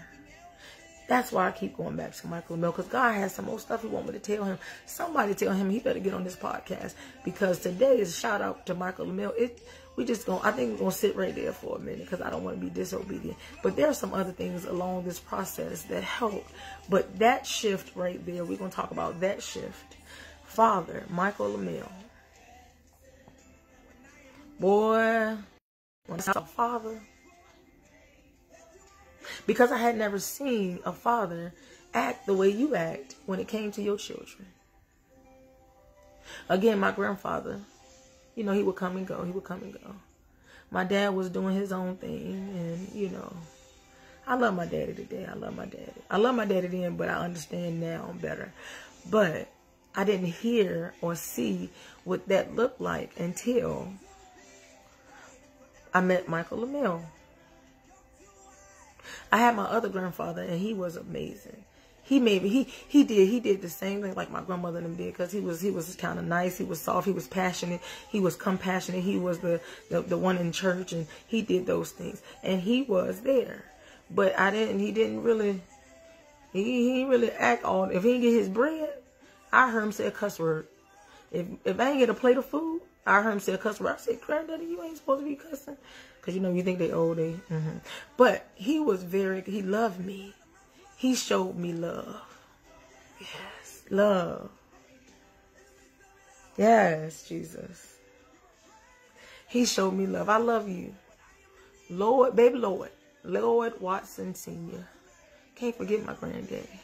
S1: That's why I keep going back to Michael Amel because God has some old stuff he want me to tell him. Somebody tell him he better get on this podcast because today is a shout out to Michael Amel. It we just gonna, I think we're gonna sit right there for a minute because I don't want to be disobedient. But there are some other things along this process that help. But that shift right there, we're gonna talk about that shift. Father, Michael Lamel. Boy, when I saw father, because I had never seen a father act the way you act when it came to your children. Again, my grandfather you know, he would come and go. He would come and go. My dad was doing his own thing, and you know, I love my daddy today. I love my daddy. I love my daddy then, but I understand now better. But I didn't hear or see what that looked like until I met Michael LaMille. I had my other grandfather, and he was amazing. He made me, he, he did, he did the same thing like my grandmother and did because he was, he was kind of nice. He was soft. He was passionate. He was compassionate. He was the, the, the one in church and he did those things and he was there. But I didn't, he didn't really, he, he really act on, if he didn't get his bread, I heard him say a cuss word. If, if I ain't get a plate of food, I heard him say a cuss word. I said, granddaddy, you ain't supposed to be cussing. Cause you know, you think they old, they, mm-hmm. but he was very, he loved me. He showed me love. Yes, love. Yes, Jesus. He showed me love. I love you. Lord, baby Lord. Lord Watson Sr. Can't forget my granddaddy.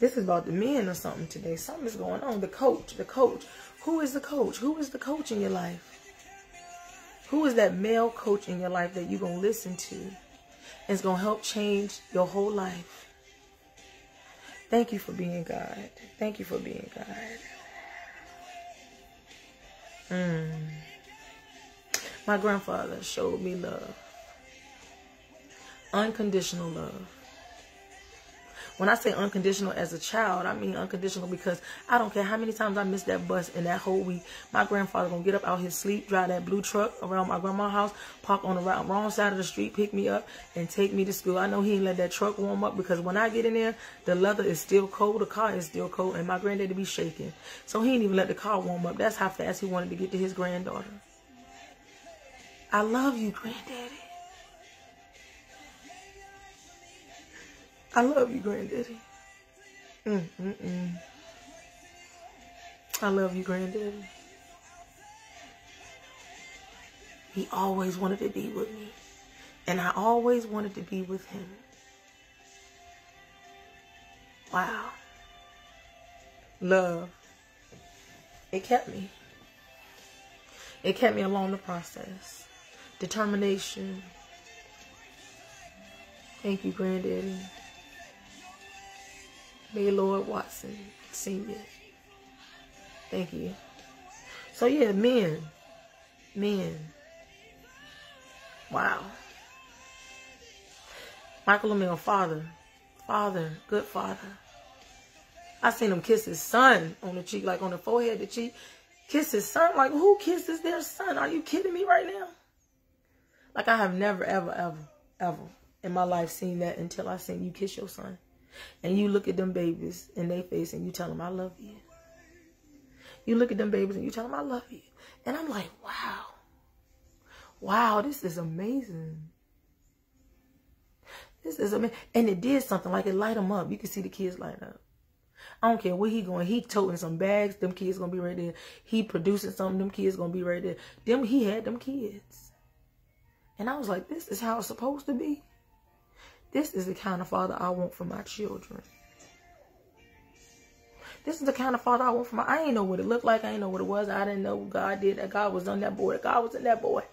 S1: This is about the men or something today. Something is going on. The coach, the coach. Who is the coach? Who is the coach in your life? Who is that male coach in your life that you're going to listen to? It's going to help change your whole life. Thank you for being God. Thank you for being God. Mm. My grandfather showed me love. Unconditional love. When I say unconditional as a child, I mean unconditional because I don't care how many times I missed that bus in that whole week. My grandfather gonna get up out his sleep, drive that blue truck around my grandma's house, park on the wrong side of the street, pick me up, and take me to school. I know he ain't let that truck warm up because when I get in there, the leather is still cold, the car is still cold, and my granddaddy be shaking. So he didn't even let the car warm up. That's how fast he wanted to get to his granddaughter. I love you, granddaddy. I love you, Granddaddy. Mm, mm, mm. I love you, Granddaddy. He always wanted to be with me. And I always wanted to be with him. Wow. Love. It kept me. It kept me along the process. Determination. Thank you, Granddaddy. Lord Watson Sr. Thank you. So yeah, men. Men. Wow. Michael Emil, father. Father. Good father. I seen him kiss his son on the cheek, like on the forehead, the cheek. Kiss his son. Like, who kisses their son? Are you kidding me right now? Like, I have never, ever, ever, ever in my life seen that until I seen you kiss your son. And you look at them babies in their face and you tell them, I love you. You look at them babies and you tell them, I love you. And I'm like, wow. Wow, this is amazing. This is amazing. And it did something like it light them up. You can see the kids light up. I don't care where he going. He toting some bags. Them kids gonna be right there. He producing something. Them kids gonna be right there. Them he had them kids. And I was like, this is how it's supposed to be. This is the kind of father I want for my children. This is the kind of father I want for my. I ain't know what it looked like. I ain't know what it was. I didn't know God did. That God was on that boy. God was in that boy.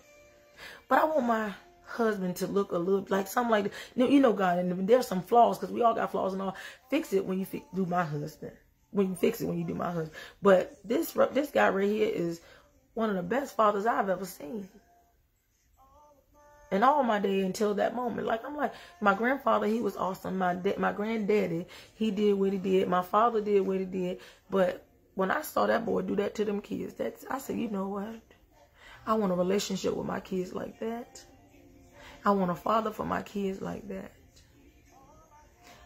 S1: But I want my husband to look a little like something like you know God. And there's some flaws because we all got flaws and all. Fix it when you do my husband. When you fix it when you do my husband. But this this guy right here is one of the best fathers I've ever seen and all my day until that moment. Like I'm like my grandfather, he was awesome. My da- my granddaddy, he did what he did. My father did what he did. But when I saw that boy do that to them kids, that's I said, you know what? I want a relationship with my kids like that. I want a father for my kids like that.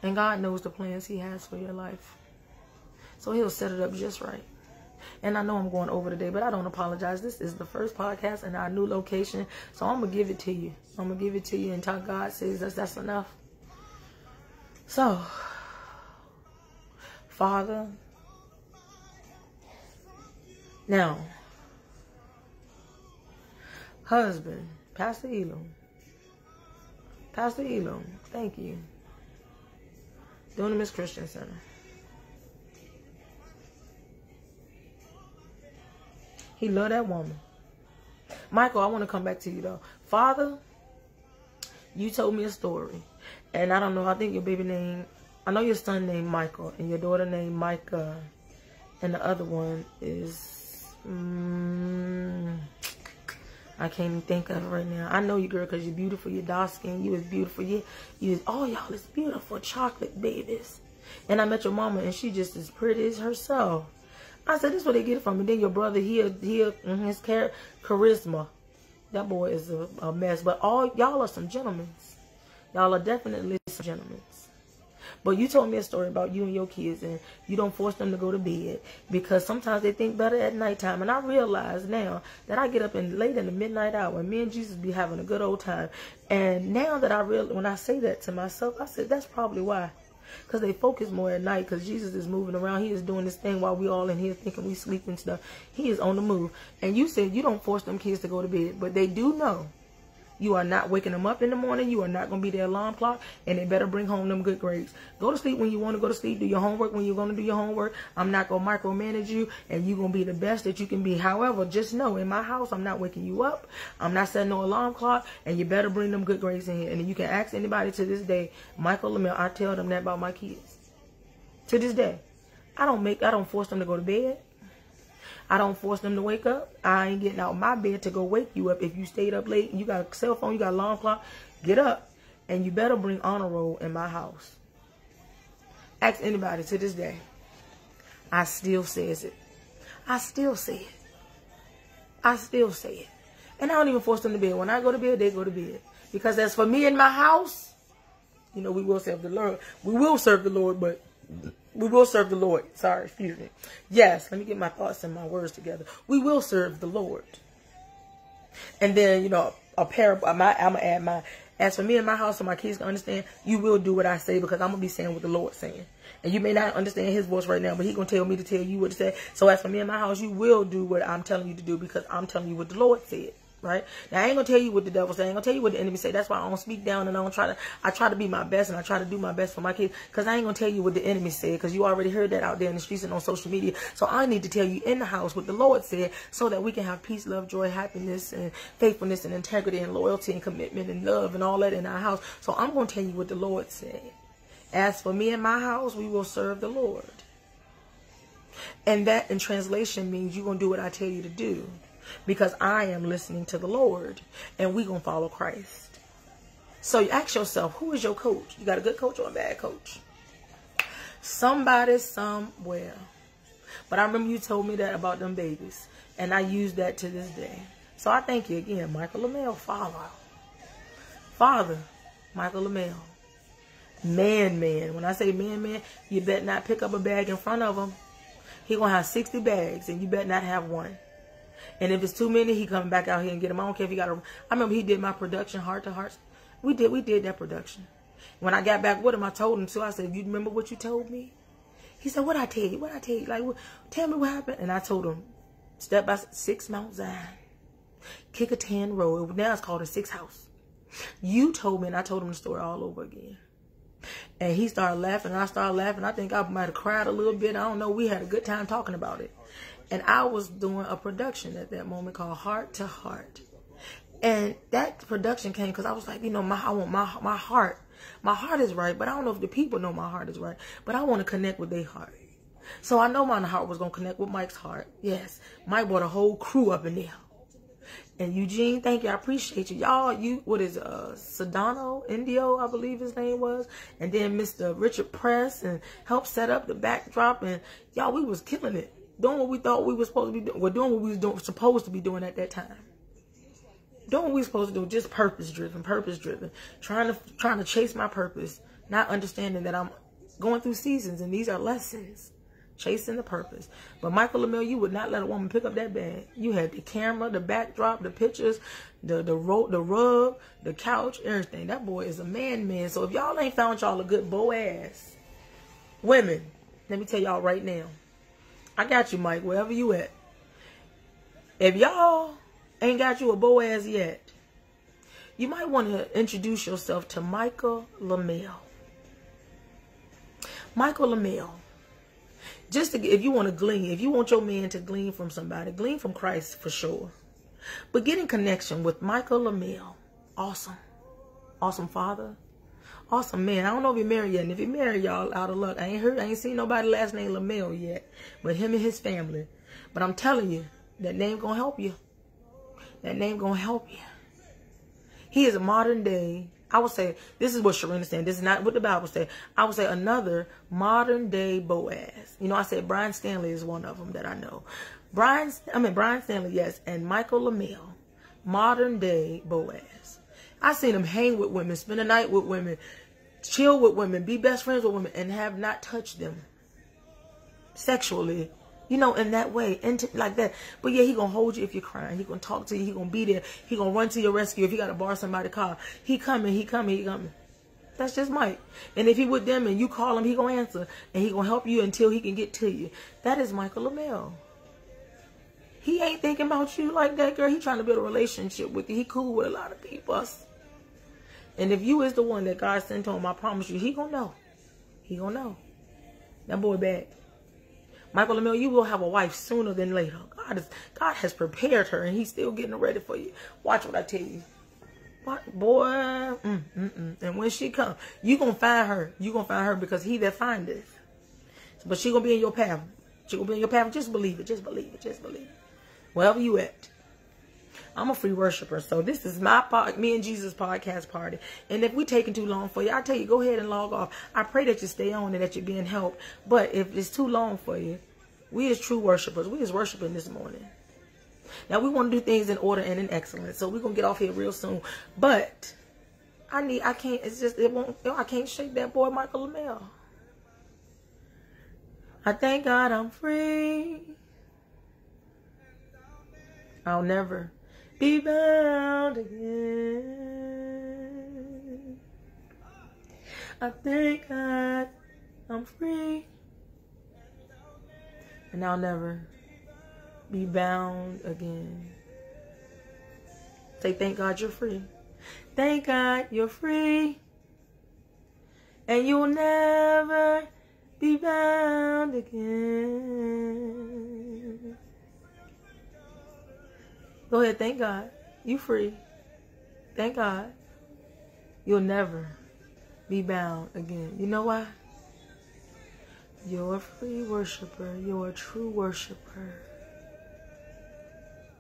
S1: And God knows the plans He has for your life. So He'll set it up just right. And I know I'm going over today, but I don't apologize. This is the first podcast in our new location. So I'm going to give it to you. I'm going to give it to you until God says that's, that's enough. So, Father, now, husband, Pastor Elam. Pastor Elam, thank you. Dunamis Christian Center. He loved that woman. Michael, I want to come back to you though. Father, you told me a story. And I don't know, I think your baby name, I know your son named Michael and your daughter named Micah. And the other one is, mm, I can't even think of it right now. I know you, girl, because you're beautiful. You're dark skin. You is beautiful. You, you is, oh, y'all is beautiful chocolate babies. And I met your mama, and she just as pretty as herself. I said, this is where they get it from. And then your brother, he, he, mm, his char charisma. That boy is a, a mess. But all y'all are some gentlemen. Y'all are definitely some gentlemen. But you told me a story about you and your kids, and you don't force them to go to bed because sometimes they think better at nighttime. And I realize now that I get up in late in the midnight hour, and me and Jesus be having a good old time. And now that I real, when I say that to myself, I said that's probably why because they focus more at night because Jesus is moving around. He is doing this thing while we all in here thinking we sleep and stuff. He is on the move. And you said you don't force them kids to go to bed, but they do know you are not waking them up in the morning. You are not going to be their alarm clock. And they better bring home them good grades. Go to sleep when you want to go to sleep. Do your homework when you're going to do your homework. I'm not going to micromanage you. And you're going to be the best that you can be. However, just know in my house, I'm not waking you up. I'm not setting no alarm clock. And you better bring them good grades in here. And you can ask anybody to this day, Michael Lamel, I tell them that about my kids. To this day. I don't make, I don't force them to go to bed. I don't force them to wake up. I ain't getting out my bed to go wake you up. If you stayed up late you got a cell phone, you got a alarm clock, get up. And you better bring honor roll in my house. Ask anybody to this day. I still says it. I still say it. I still say it. And I don't even force them to bed. When I go to bed, they go to bed. Because as for me and my house, you know, we will serve the Lord. We will serve the Lord, but we will serve the Lord. Sorry, excuse me. Yes, let me get my thoughts and my words together. We will serve the Lord. And then, you know, a parable, I'm going to add my, as for me and my house, so my kids can understand, you will do what I say because I'm going to be saying what the Lord's saying. And you may not understand his voice right now, but he going to tell me to tell you what to say. So as for me and my house, you will do what I'm telling you to do because I'm telling you what the Lord said right? Now I ain't gonna tell you what the devil say. I ain't gonna tell you what the enemy say. That's why I don't speak down and I don't try to. I try to be my best and I try to do my best for my kids because I ain't gonna tell you what the enemy said because you already heard that out there in the streets and on social media. So I need to tell you in the house what the Lord said so that we can have peace, love, joy, happiness, and faithfulness and integrity and loyalty and commitment and love and all that in our house. So I'm gonna tell you what the Lord said. As for me and my house, we will serve the Lord. And that in translation means you're gonna do what I tell you to do because I am listening to the Lord and we going to follow Christ. So you ask yourself, who is your coach? You got a good coach or a bad coach? Somebody somewhere. But I remember you told me that about them babies. And I use that to this day. So I thank you again, Michael LaMel, Father. Father, Michael LaMel. Man, man. When I say man, man, you better not pick up a bag in front of him. He gonna have 60 bags and you better not have one. And if it's too many, he come back out here and get them. I don't care if he got a. I remember he did my production, Heart to Heart. We did, we did that production. When I got back with him, I told him too. I said, "You remember what you told me?" He said, "What I tell you? What I tell you? Like, what, tell me what happened." And I told him, step by Sixth Mount Zion, Kecoughtan Road. Now it's called a six house. You told me, and I told him the story all over again. And he started laughing, and I started laughing. I think I might have cried a little bit. I don't know. We had a good time talking about it. And I was doing a production at that moment called Heart to Heart. And that production came because I was like, you know, my I want my my heart. My heart is right, but I don't know if the people know my heart is right. But I want to connect with their heart. So I know my heart was gonna connect with Mike's heart. Yes. Mike brought a whole crew up in there. And Eugene, thank you. I appreciate you. Y'all, you, what is uh Sedano, Indio, I believe his name was. And then Mr. Richard Press and helped set up the backdrop. And y'all, we was killing it doing what we thought we were supposed to be doing. We're doing what we was doing, supposed to be doing at that time. Doing what we were supposed to do, just purpose driven, purpose driven. Trying to trying to chase my purpose, not understanding that I'm going through seasons and these are lessons. Chasing the purpose. But Michael LaMel, you would not let a woman pick up that bag. You had the camera, the backdrop, the pictures, the the ro- the rug, the couch, everything. That boy is a man, man. So if y'all ain't found y'all a good Boaz, women, let me tell y'all right now, I got you, Mike, wherever you at. If y'all ain't got you a Boaz yet, you might want to introduce yourself to Michael LaMel. Michael LaMel. Just to, if you want to glean, if you want your man to glean from somebody, glean from Christ for sure. But get in connection with Michael LaMel. Awesome. Awesome father. Awesome man. I don't know if you're married yet. And if you're married, y'all out of luck. I ain't heard, I ain't seen nobody last name Lamel yet. But him and his family. But I'm telling you, that name gonna help you. That name gonna help you. He is a modern day. I would say this is what Cherina saying. This is not what the Bible said. I would say another modern day Boaz. You know, I said Brian Stanley is one of them that I know. Brian, I mean Brian Stanley, yes, and Michael LaMelle, modern day Boaz. I seen him hang with women, spend a night with women, chill with women, be best friends with women, and have not touched them sexually you know, in that way, into like that. But yeah, he gonna hold you if you're crying. He gonna talk to you. He gonna be there. He gonna run to your rescue if you gotta borrow somebody's car. He coming. He coming. He coming. That's just Mike. And if he with them and you call him, he gonna answer and he gonna help you until he can get to you. That is Michael LaMelle. He ain't thinking about you like that, girl. He trying to build a relationship with you. He cool with a lot of people. And if you is the one that God sent home, I promise you, he gonna know. He gonna know. That boy bad. Michael LaMelle, you will have a wife sooner than later. God is God has prepared her, and He's still getting ready for you. Watch what I tell you. What boy? Mm, mm, mm. And when she come, you gonna find her. You gonna find her because He that findeth. But she gonna be in your path. She gonna be in your path. Just believe it. Just believe it. Just believe it. Wherever you at. I'm a free worshiper, so this is my me and Jesus podcast party. And if we're taking too long for you, I tell you, go ahead and log off. I pray that you stay on and that you're being helped. But if it's too long for you, we as true worshipers, we is worshiping this morning. Now we want to do things in order and in excellence, so we're gonna get off here real soon. But I need, I can't. It's just it won't. I can't shake that boy Michael LaMelle. I thank God I'm free. I'll never be bound again. I thank God I'm free. And I'll never be bound again. Say, thank God you're free. Thank God you're free. And you'll never be bound again. Go ahead, thank God. You free. Thank God. You'll never be bound again. You know why? You're a free worshiper. You're a true worshiper.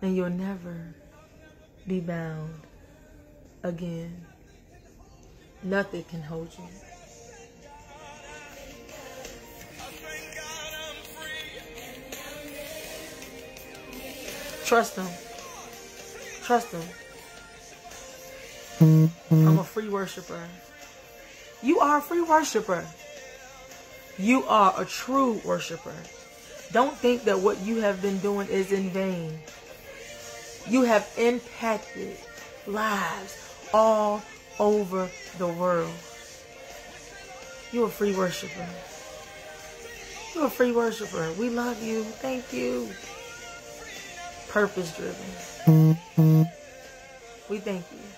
S1: And you'll never be bound again. Nothing can hold you. Trust him. Trust him. I'm a free worshiper. You are a free worshiper. You are a true worshiper. Don't think that what you have been doing is in vain. You have impacted lives all over the world. You're a free worshiper. You're a free worshiper. We love you. Thank you. Purpose driven. We thank you.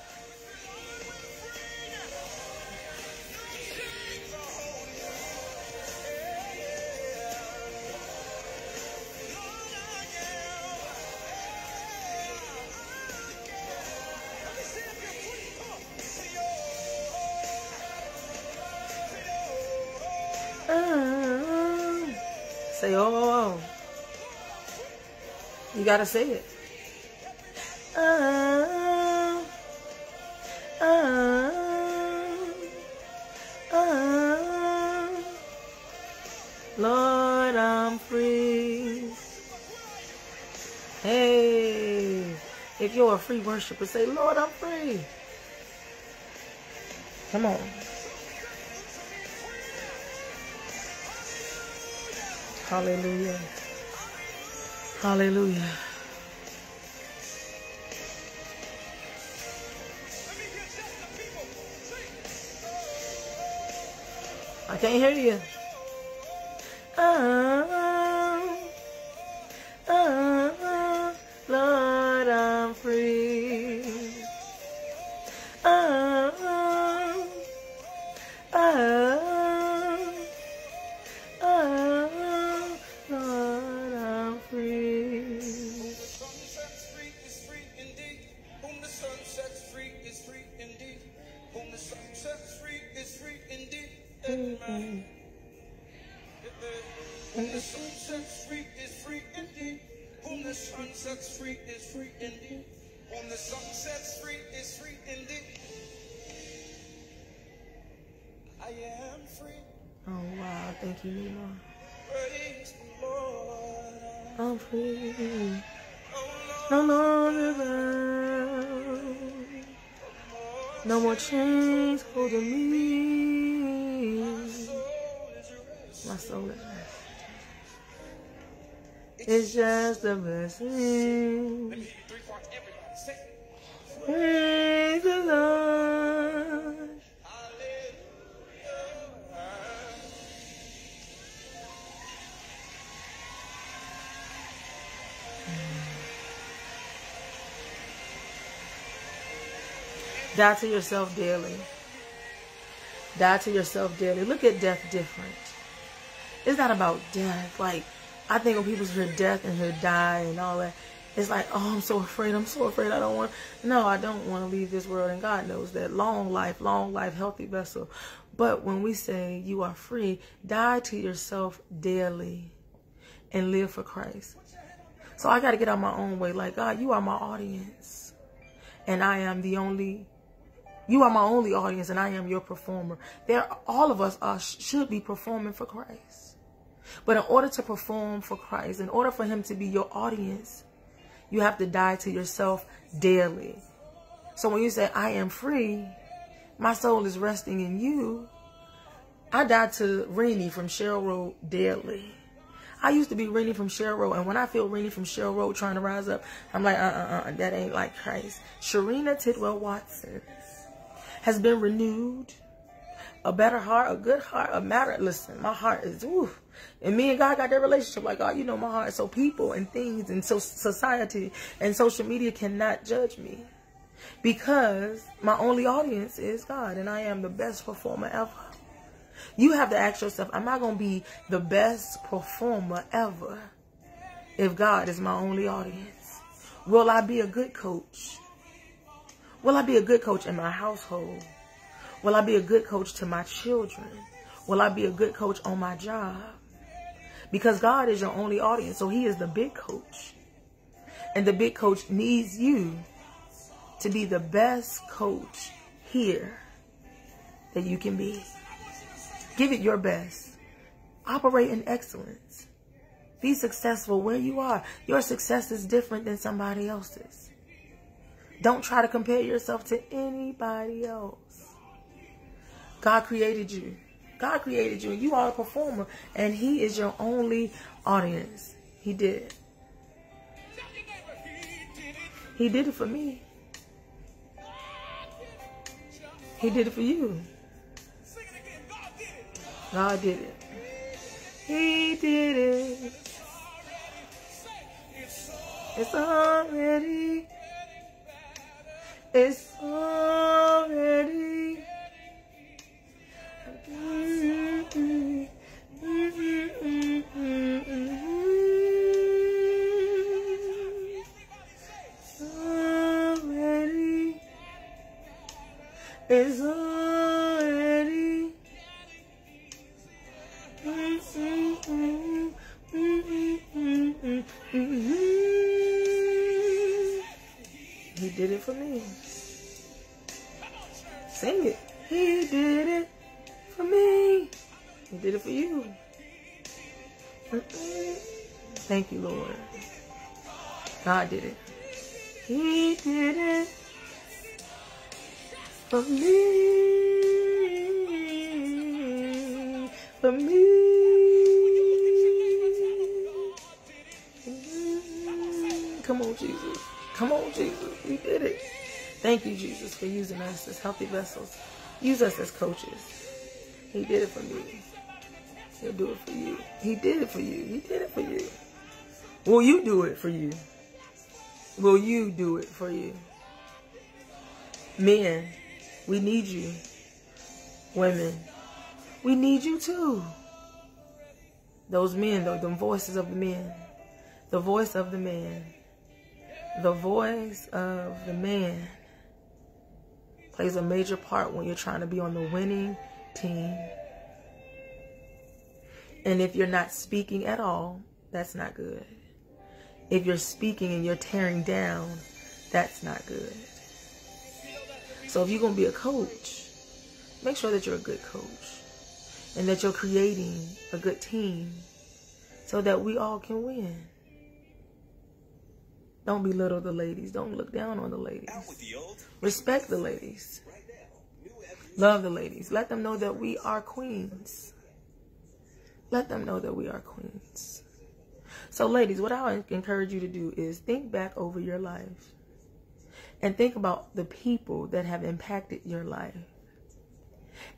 S1: You gotta say it. Uh, uh, Lord, I'm free. Hey, if you're a free worshiper, say, Lord, I'm free. Come on. Hallelujah. Hallelujah. I can't hear you.
S3: It.
S1: Praise the Lord. Die to yourself daily. Die to yourself daily. Look at death different. It's not about death. Like, I think when people hear death and hear die and all that, it's like, oh, I'm so afraid. I'm so afraid. I don't want. No, I don't want to leave this world. And God knows that. Long life, long life, healthy vessel. But when we say you are free, die to yourself daily and live for Christ. So I got to get out my own way. Like, God, you are my audience. And I am the only you are my only audience, and I am your performer. There, all of us are should be performing for Christ. But in order to perform for Christ, in order for Him to be your audience, you have to die to yourself daily. So when you say, "I am free," my soul is resting in you. I died to Rennie from Cheryl Road daily. I used to be Rennie from Cheryl Road, and when I feel Rennie from Cheryl Road trying to rise up, I'm like, uh, uh, uh, that ain't like Christ. Cherina Tidwell Watson has been renewed. A better heart, a good heart, a matter. Listen, my heart is, ooh. And me and God got that relationship like, God, you know my heart. So people and things and so society and social media cannot judge me. Because my only audience is God and I am the best performer ever. You have to ask yourself, am I going to be the best performer ever if God is my only audience? Will I be a good coach? Will I be a good coach in my household? Will I be a good coach to my children? Will I be a good coach on my job? Because God is your only audience, so He is the big coach. And the big coach needs you to be the best coach here that you can be. Give it your best. Operate in excellence. Be successful where you are. Your success is different than somebody else's. Don't try to compare yourself to anybody else. God created you. God created you, and you are a performer, and He is your only audience. He did. He did it for me. He did it for you.
S3: God did it.
S1: He did it.
S3: It's already
S1: It's already. It's already. He did it for me. Sing it. He did it for me. He did it for you. Thank you, Lord. God did it. He did it for me. For me. Come on, Jesus. Come on, Jesus. We did it. Thank you, Jesus, for using us as healthy vessels. Use us as coaches. He did it for me. He'll do it for you. He did it for you. He did it for you. Will you do it for you? Will you do it for you? Men, we need you. Women, we need you too. Those men, though, the voices of the men. The voice of the man. The voice of the man plays a major part when you're trying to be on the winning team. And if you're not speaking at all, that's not good. If you're speaking and you're tearing down, That's not good. So if you're going to be a coach, make sure that you're a good coach and that you're creating a good team so that we all can win. Don't belittle the ladies. Don't look down on the ladies. Respect the ladies. Love the ladies. Let them know that we are queens. Let them know that we are queens. So, ladies, what I encourage you to do is think back over your life and think about the people that have impacted your life.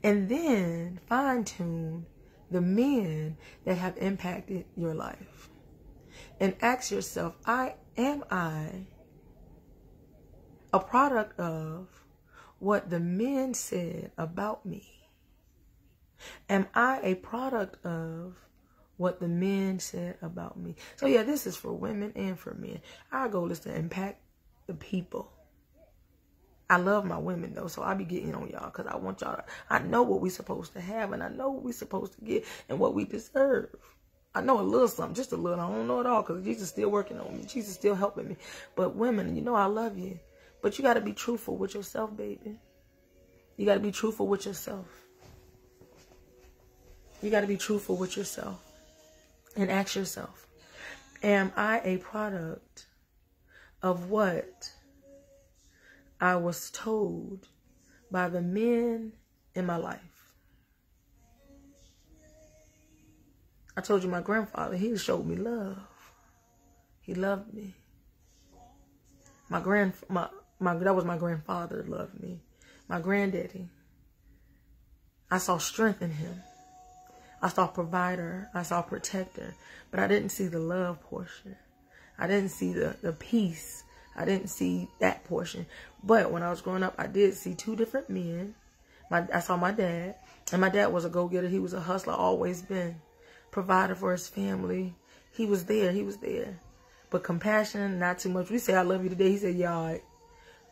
S1: And then fine tune the men that have impacted your life. And ask yourself, I am I a product of what the men said about me? Am I a product of what the men said about me? So, yeah, this is for women and for men. Our goal is to impact the people. I love my women though, so I be getting on y'all because I want y'all to, I know what we supposed to have and I know what we supposed to get and what we deserve. I know a little something, just a little. I don't know it all because Jesus still working on me. Jesus still helping me. But women, you know I love you. But you got to be truthful with yourself, baby. You got to be truthful with yourself. You got to be truthful with yourself and ask yourself, am I a product of what I was told by the men in my life? I told you my grandfather, he showed me love. He loved me. My grand my my that was my grandfather loved me. My granddaddy. I saw strength in him. I saw provider. I saw protector. But I didn't see the love portion. I didn't see the, the peace. I didn't see that portion. But when I was growing up, I did see two different men. My I saw my dad. And my dad was a go-getter. He was a hustler, always been. Provider for his family. He was there. He was there. But compassion, not too much. We say, I love you today. He said, yeah, all right.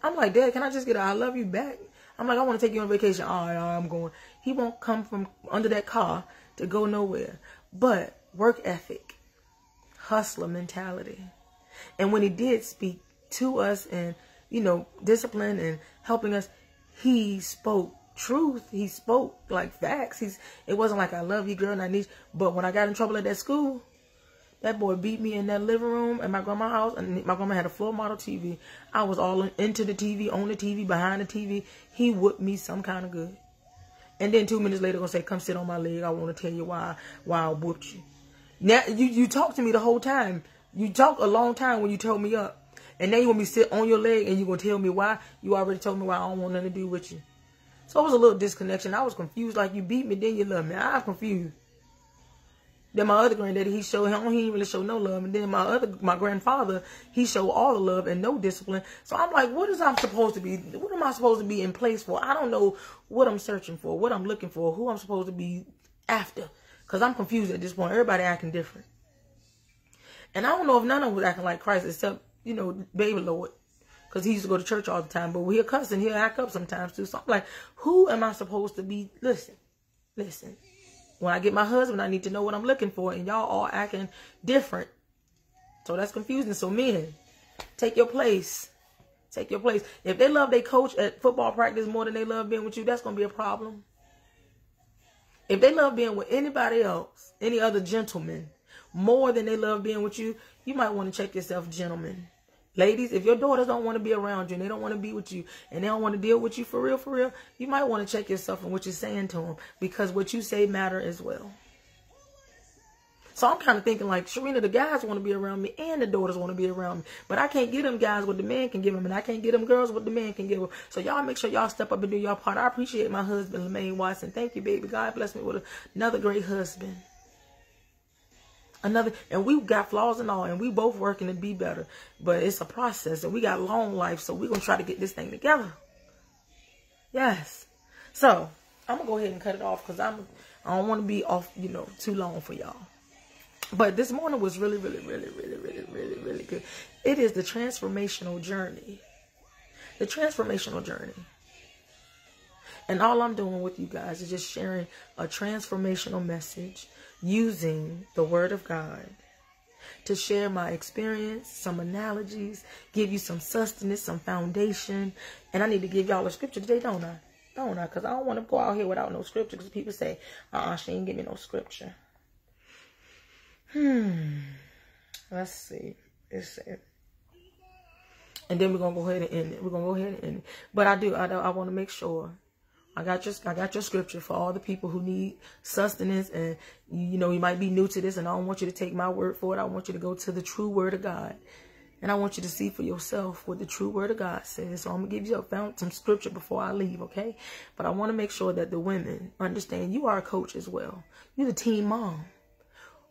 S1: I'm like, Dad, can I just get a I love you back? I'm like, I want to take you on vacation. All right, all right, I'm going. He won't come from under that car to go nowhere. But work ethic, hustler mentality. And when he did speak to us and, you know, discipline and helping us, he spoke truth. He spoke like facts. He's it wasn't like I love you, girl, and I need you. But when I got in trouble at that school, that boy beat me in that living room at my grandma's house, and my grandma had a floor model TV. I was all into the TV, on the TV, behind the TV. He whooped me some kind of good. And then two minutes later, gonna say, "Come sit on my leg. I want to tell you why why I whooped you." Now you you talked to me the whole time. You talk a long time when you told me up, and now you want me to sit on your leg and you gonna tell me why? You already told me why I don't want nothing to do with you. So it was a little disconnection. I was confused. Like you beat me, then you love me. I was confused. Then my other granddaddy, he showed him, he didn't really show no love. And then my other, my grandfather, he showed all the love and no discipline. So I'm like, what is I'm supposed to be, what am I supposed to be in place for? I don't know what I'm searching for, what I'm looking for, who I'm supposed to be after. Cause I'm confused at this point. Everybody acting different. And I don't know if none of them was acting like Christ except, you know, baby Lord. Cause he used to go to church all the time, but he'll cuss and he'll act up sometimes too. So I'm like, who am I supposed to be? Listen, listen. When I get my husband, I need to know what I'm looking for, and y'all all acting different. So that's confusing. So men, take your place. Take your place. If they love their coach at football practice more than they love being with you, that's gonna be a problem. If they love being with anybody else, any other gentleman, more than they love being with you, you might want to check yourself, gentlemen. Ladies, if your daughters don't want to be around you and they don't want to be with you and they don't want to deal with you for real, for real, you might want to check yourself and what you're saying to them because what you say matter as well. So I'm kind of thinking like, Cherina, the guys want to be around me and the daughters want to be around me. But I can't get them guys what the man can give them and I can't get them girls what the man can give them. So y'all make sure y'all step up and do your part. I appreciate my husband, Lemaine Watson. Thank you, baby. God bless me with another great husband another and we got flaws and all and we both working to be better but it's a process and we got long life so we're gonna try to get this thing together. Yes. So i'm gonna go ahead and cut it off because i'm i don't want to be off you know too long for y'all. But this morning was really really really really really really really good. It is the transformational journey. The transformational journey. And all i'm doing with you guys is just sharing a transformational message using the Word of God to share my experience, some analogies, give you some sustenance, some foundation. And I need to give y'all a scripture today, don't I? Don't I? Because I don't want to go out here without no scripture because people say, uh-uh, she ain't give me no scripture. Hmm. Let's see. It's it. and then we're gonna go ahead and end it. We're gonna go ahead and end it. But I do. I do, I want to make sure I got your I got your scripture for all the people who need sustenance and you know you might be new to this and I don't want you to take my word for it. I want you to go to the true word of God. And I want you to see for yourself what the true word of God says. So I'm gonna give you a found some scripture before I leave, okay? But I want to make sure that the women understand you are a coach as well. You're the team mom.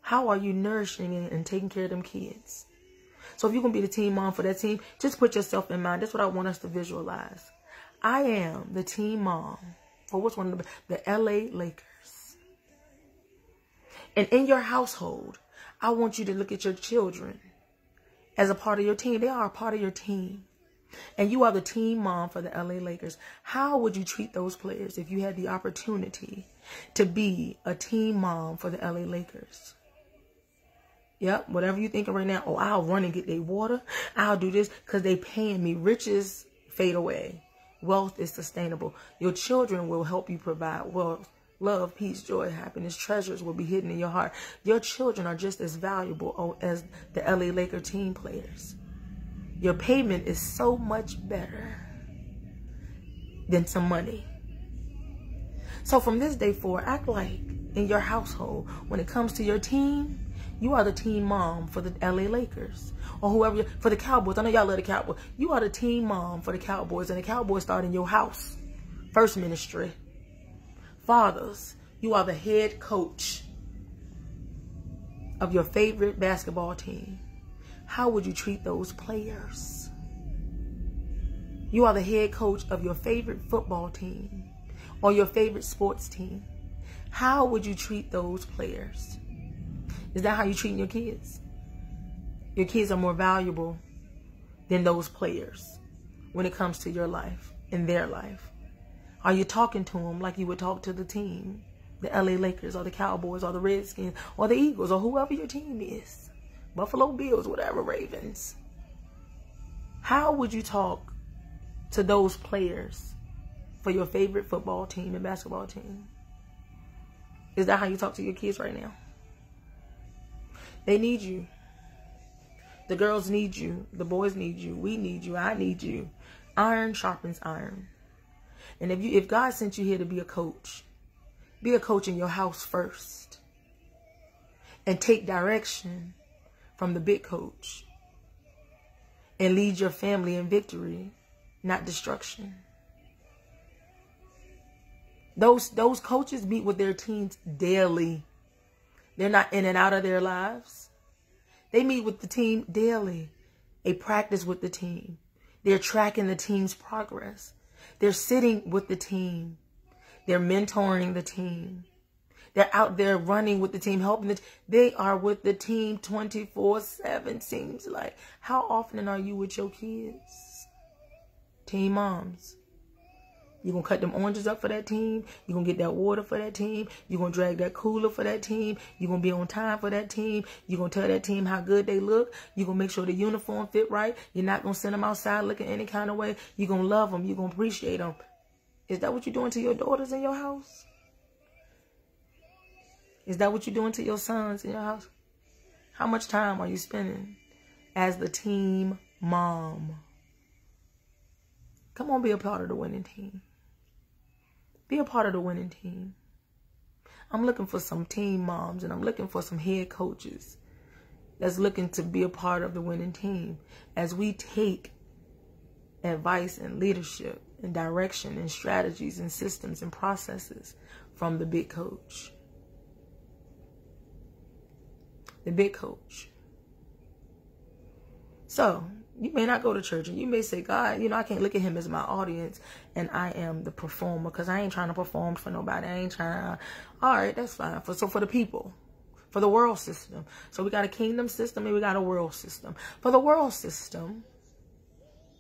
S1: How are you nourishing and taking care of them kids? So if you're gonna be the team mom for that team, just put yourself in mind. That's what I want us to visualize. I am the team mom for what's one of the, the LA Lakers. And in your household, I want you to look at your children as a part of your team. They are a part of your team. And you are the team mom for the LA Lakers. How would you treat those players if you had the opportunity to be a team mom for the LA Lakers? Yep, whatever you're thinking right now. Oh, I'll run and get their water. I'll do this because they paying me. Riches fade away. Wealth is sustainable. Your children will help you provide wealth. Love, peace, joy, happiness, treasures will be hidden in your heart. Your children are just as valuable as the LA Laker team players. Your payment is so much better than some money. So from this day forward, act like in your household, when it comes to your team, you are the team mom for the LA Lakers or whoever for the Cowboys. I know y'all love the Cowboys. You are the team mom for the Cowboys, and the Cowboys start in your house. First ministry. Fathers, you are the head coach of your favorite basketball team. How would you treat those players? You are the head coach of your favorite football team or your favorite sports team. How would you treat those players? Is that how you're treating your kids? Your kids are more valuable than those players when it comes to your life and their life. Are you talking to them like you would talk to the team? The LA Lakers or the Cowboys or the Redskins or the Eagles or whoever your team is. Buffalo Bills, whatever, Ravens. How would you talk to those players for your favorite football team and basketball team? Is that how you talk to your kids right now? They need you. The girls need you. The boys need you. We need you. I need you. Iron sharpens iron. And if you if God sent you here to be a coach, be a coach in your house first. And take direction from the big coach. And lead your family in victory, not destruction. Those those coaches meet with their teams daily. They're not in and out of their lives. They meet with the team daily. They practice with the team. They're tracking the team's progress. They're sitting with the team. They're mentoring the team. They're out there running with the team, helping the They are with the team 24-7, seems like. How often are you with your kids? Team moms. You're going to cut them oranges up for that team. You're going to get that water for that team. You're going to drag that cooler for that team. You're going to be on time for that team. You're going to tell that team how good they look. You're going to make sure the uniform fit right. You're not going to send them outside looking any kind of way. You're going to love them. You're going to appreciate them. Is that what you're doing to your daughters in your house? Is that what you're doing to your sons in your house? How much time are you spending as the team mom? Come on, be a part of the winning team. Be a part of the winning team. I'm looking for some team moms and I'm looking for some head coaches that's looking to be a part of the winning team as we take advice and leadership and direction and strategies and systems and processes from the big coach. The big coach. So, you may not go to church and you may say, God, you know, I can't look at him as my audience and I am the performer because I ain't trying to perform for nobody. I ain't trying to, all right, that's fine. For, so for the people, for the world system. So we got a kingdom system and we got a world system. For the world system,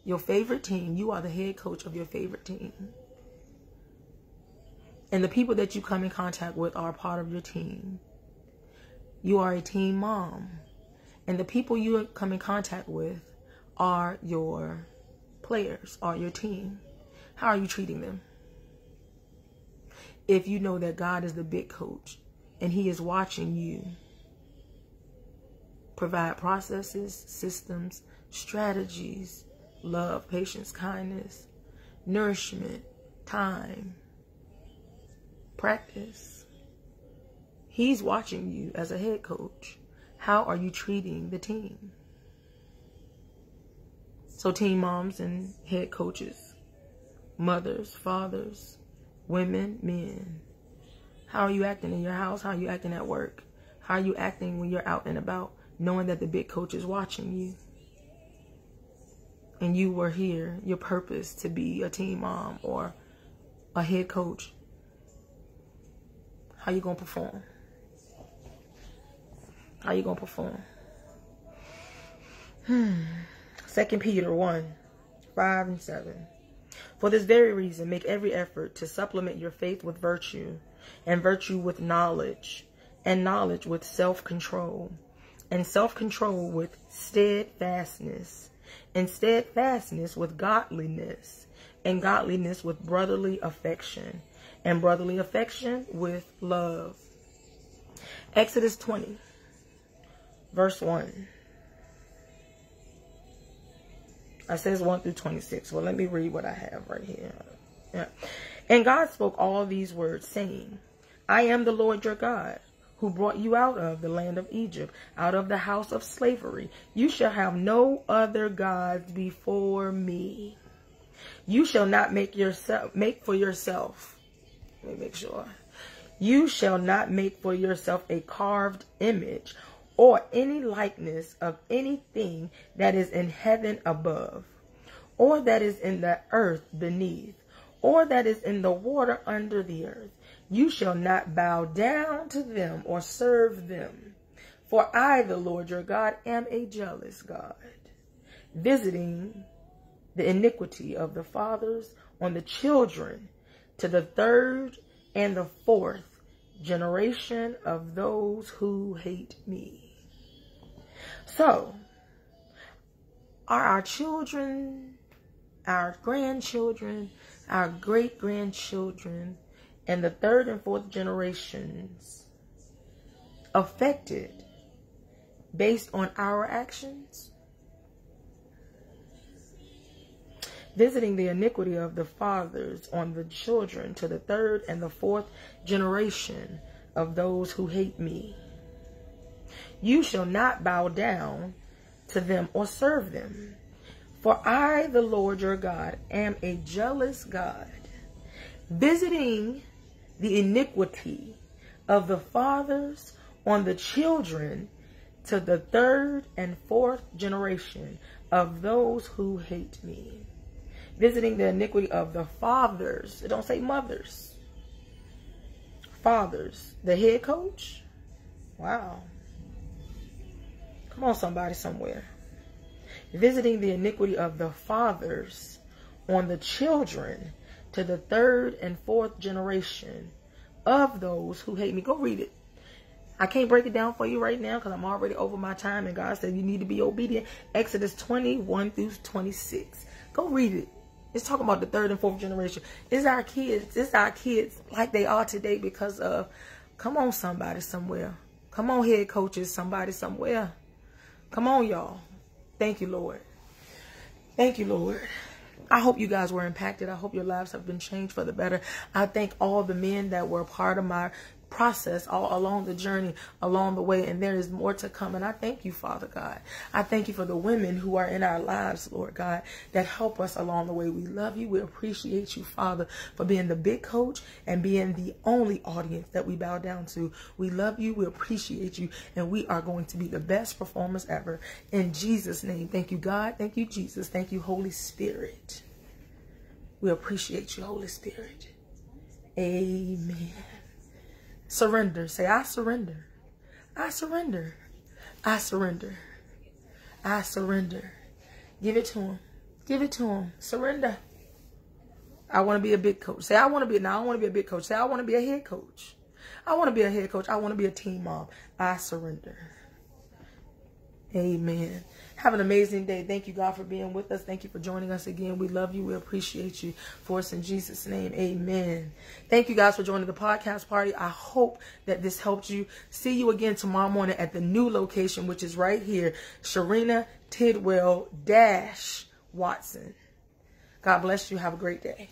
S1: your favorite team, you are the head coach of your favorite team. And the people that you come in contact with are part of your team. You are a team mom. And the people you come in contact with are your players, are your team. How are you treating them? If you know that God is the big coach and He is watching you provide processes, systems, strategies, love, patience, kindness, nourishment, time, practice. He's watching you as a head coach. How are you treating the team? So, team moms and head coaches, mothers, fathers, women, men. How are you acting in your house? How are you acting at work? How are you acting when you're out and about, knowing that the big coach is watching you? And you were here, your purpose to be a team mom or a head coach. How you gonna perform? How you gonna perform? Hmm. Second Peter 1, 5 and 7. For this very reason, make every effort to supplement your faith with virtue, and virtue with knowledge, and knowledge with self-control, and self-control with steadfastness, and steadfastness with godliness, and godliness with brotherly affection, and brotherly affection with love. Exodus 20, verse 1. It says 1 through 26. Well, let me read what I have right here. Yeah. And God spoke all these words, saying, I am the Lord your God, who brought you out of the land of Egypt, out of the house of slavery. You shall have no other gods before me. You shall not make yourself make for yourself. Let me make sure. You shall not make for yourself a carved image or any likeness of anything that is in heaven above, or that is in the earth beneath, or that is in the water under the earth. You shall not bow down to them or serve them. For I, the Lord your God, am a jealous God, visiting the iniquity of the fathers on the children to the third and the fourth generation of those who hate me. So, are our children, our grandchildren, our great grandchildren, and the third and fourth generations affected based on our actions? Visiting the iniquity of the fathers on the children to the third and the fourth generation of those who hate me. You shall not bow down to them or serve them. For I, the Lord your God, am a jealous God, visiting the iniquity of the fathers on the children to the third and fourth generation of those who hate me visiting the iniquity of the fathers. It don't say mothers. Fathers. The head coach? Wow. Come on, somebody somewhere. Visiting the iniquity of the fathers on the children to the third and fourth generation of those who hate me. Go read it. I can't break it down for you right now because I'm already over my time and God said you need to be obedient. Exodus 21 through 26. Go read it. It's talking about the third and fourth generation. It's our kids. It's our kids like they are today because of, come on somebody somewhere. Come on head coaches, somebody somewhere. Come on y'all. Thank you, Lord. Thank you, Lord. I hope you guys were impacted. I hope your lives have been changed for the better. I thank all the men that were part of my process all along the journey, along the way, and there is more to come. And I thank you, Father God. I thank you for the women who are in our lives, Lord God, that help us along the way. We love you. We appreciate you, Father, for being the big coach and being the only audience that we bow down to. We love you. We appreciate you. And we are going to be the best performers ever. In Jesus' name, thank you, God. Thank you, Jesus. Thank you, Holy Spirit. We appreciate you, Holy Spirit. Amen. Surrender. Say, I surrender. I surrender. I surrender. I surrender. Give it to him. Give it to him. Surrender. I want to be a big coach. Say, I want to be, now I want to be a big coach. Say, I want to be a head coach. I want to be a head coach. I want to be a team mom. I surrender. Amen. Have an amazing day. Thank you, God, for being with us. Thank you for joining us again. We love you. We appreciate you. For us in Jesus' name, amen. Thank you, guys, for joining the podcast party. I hope that this helped you. See you again tomorrow morning at the new location, which is right here, Cherina Tidwell Dash Watson. God bless you. Have a great day.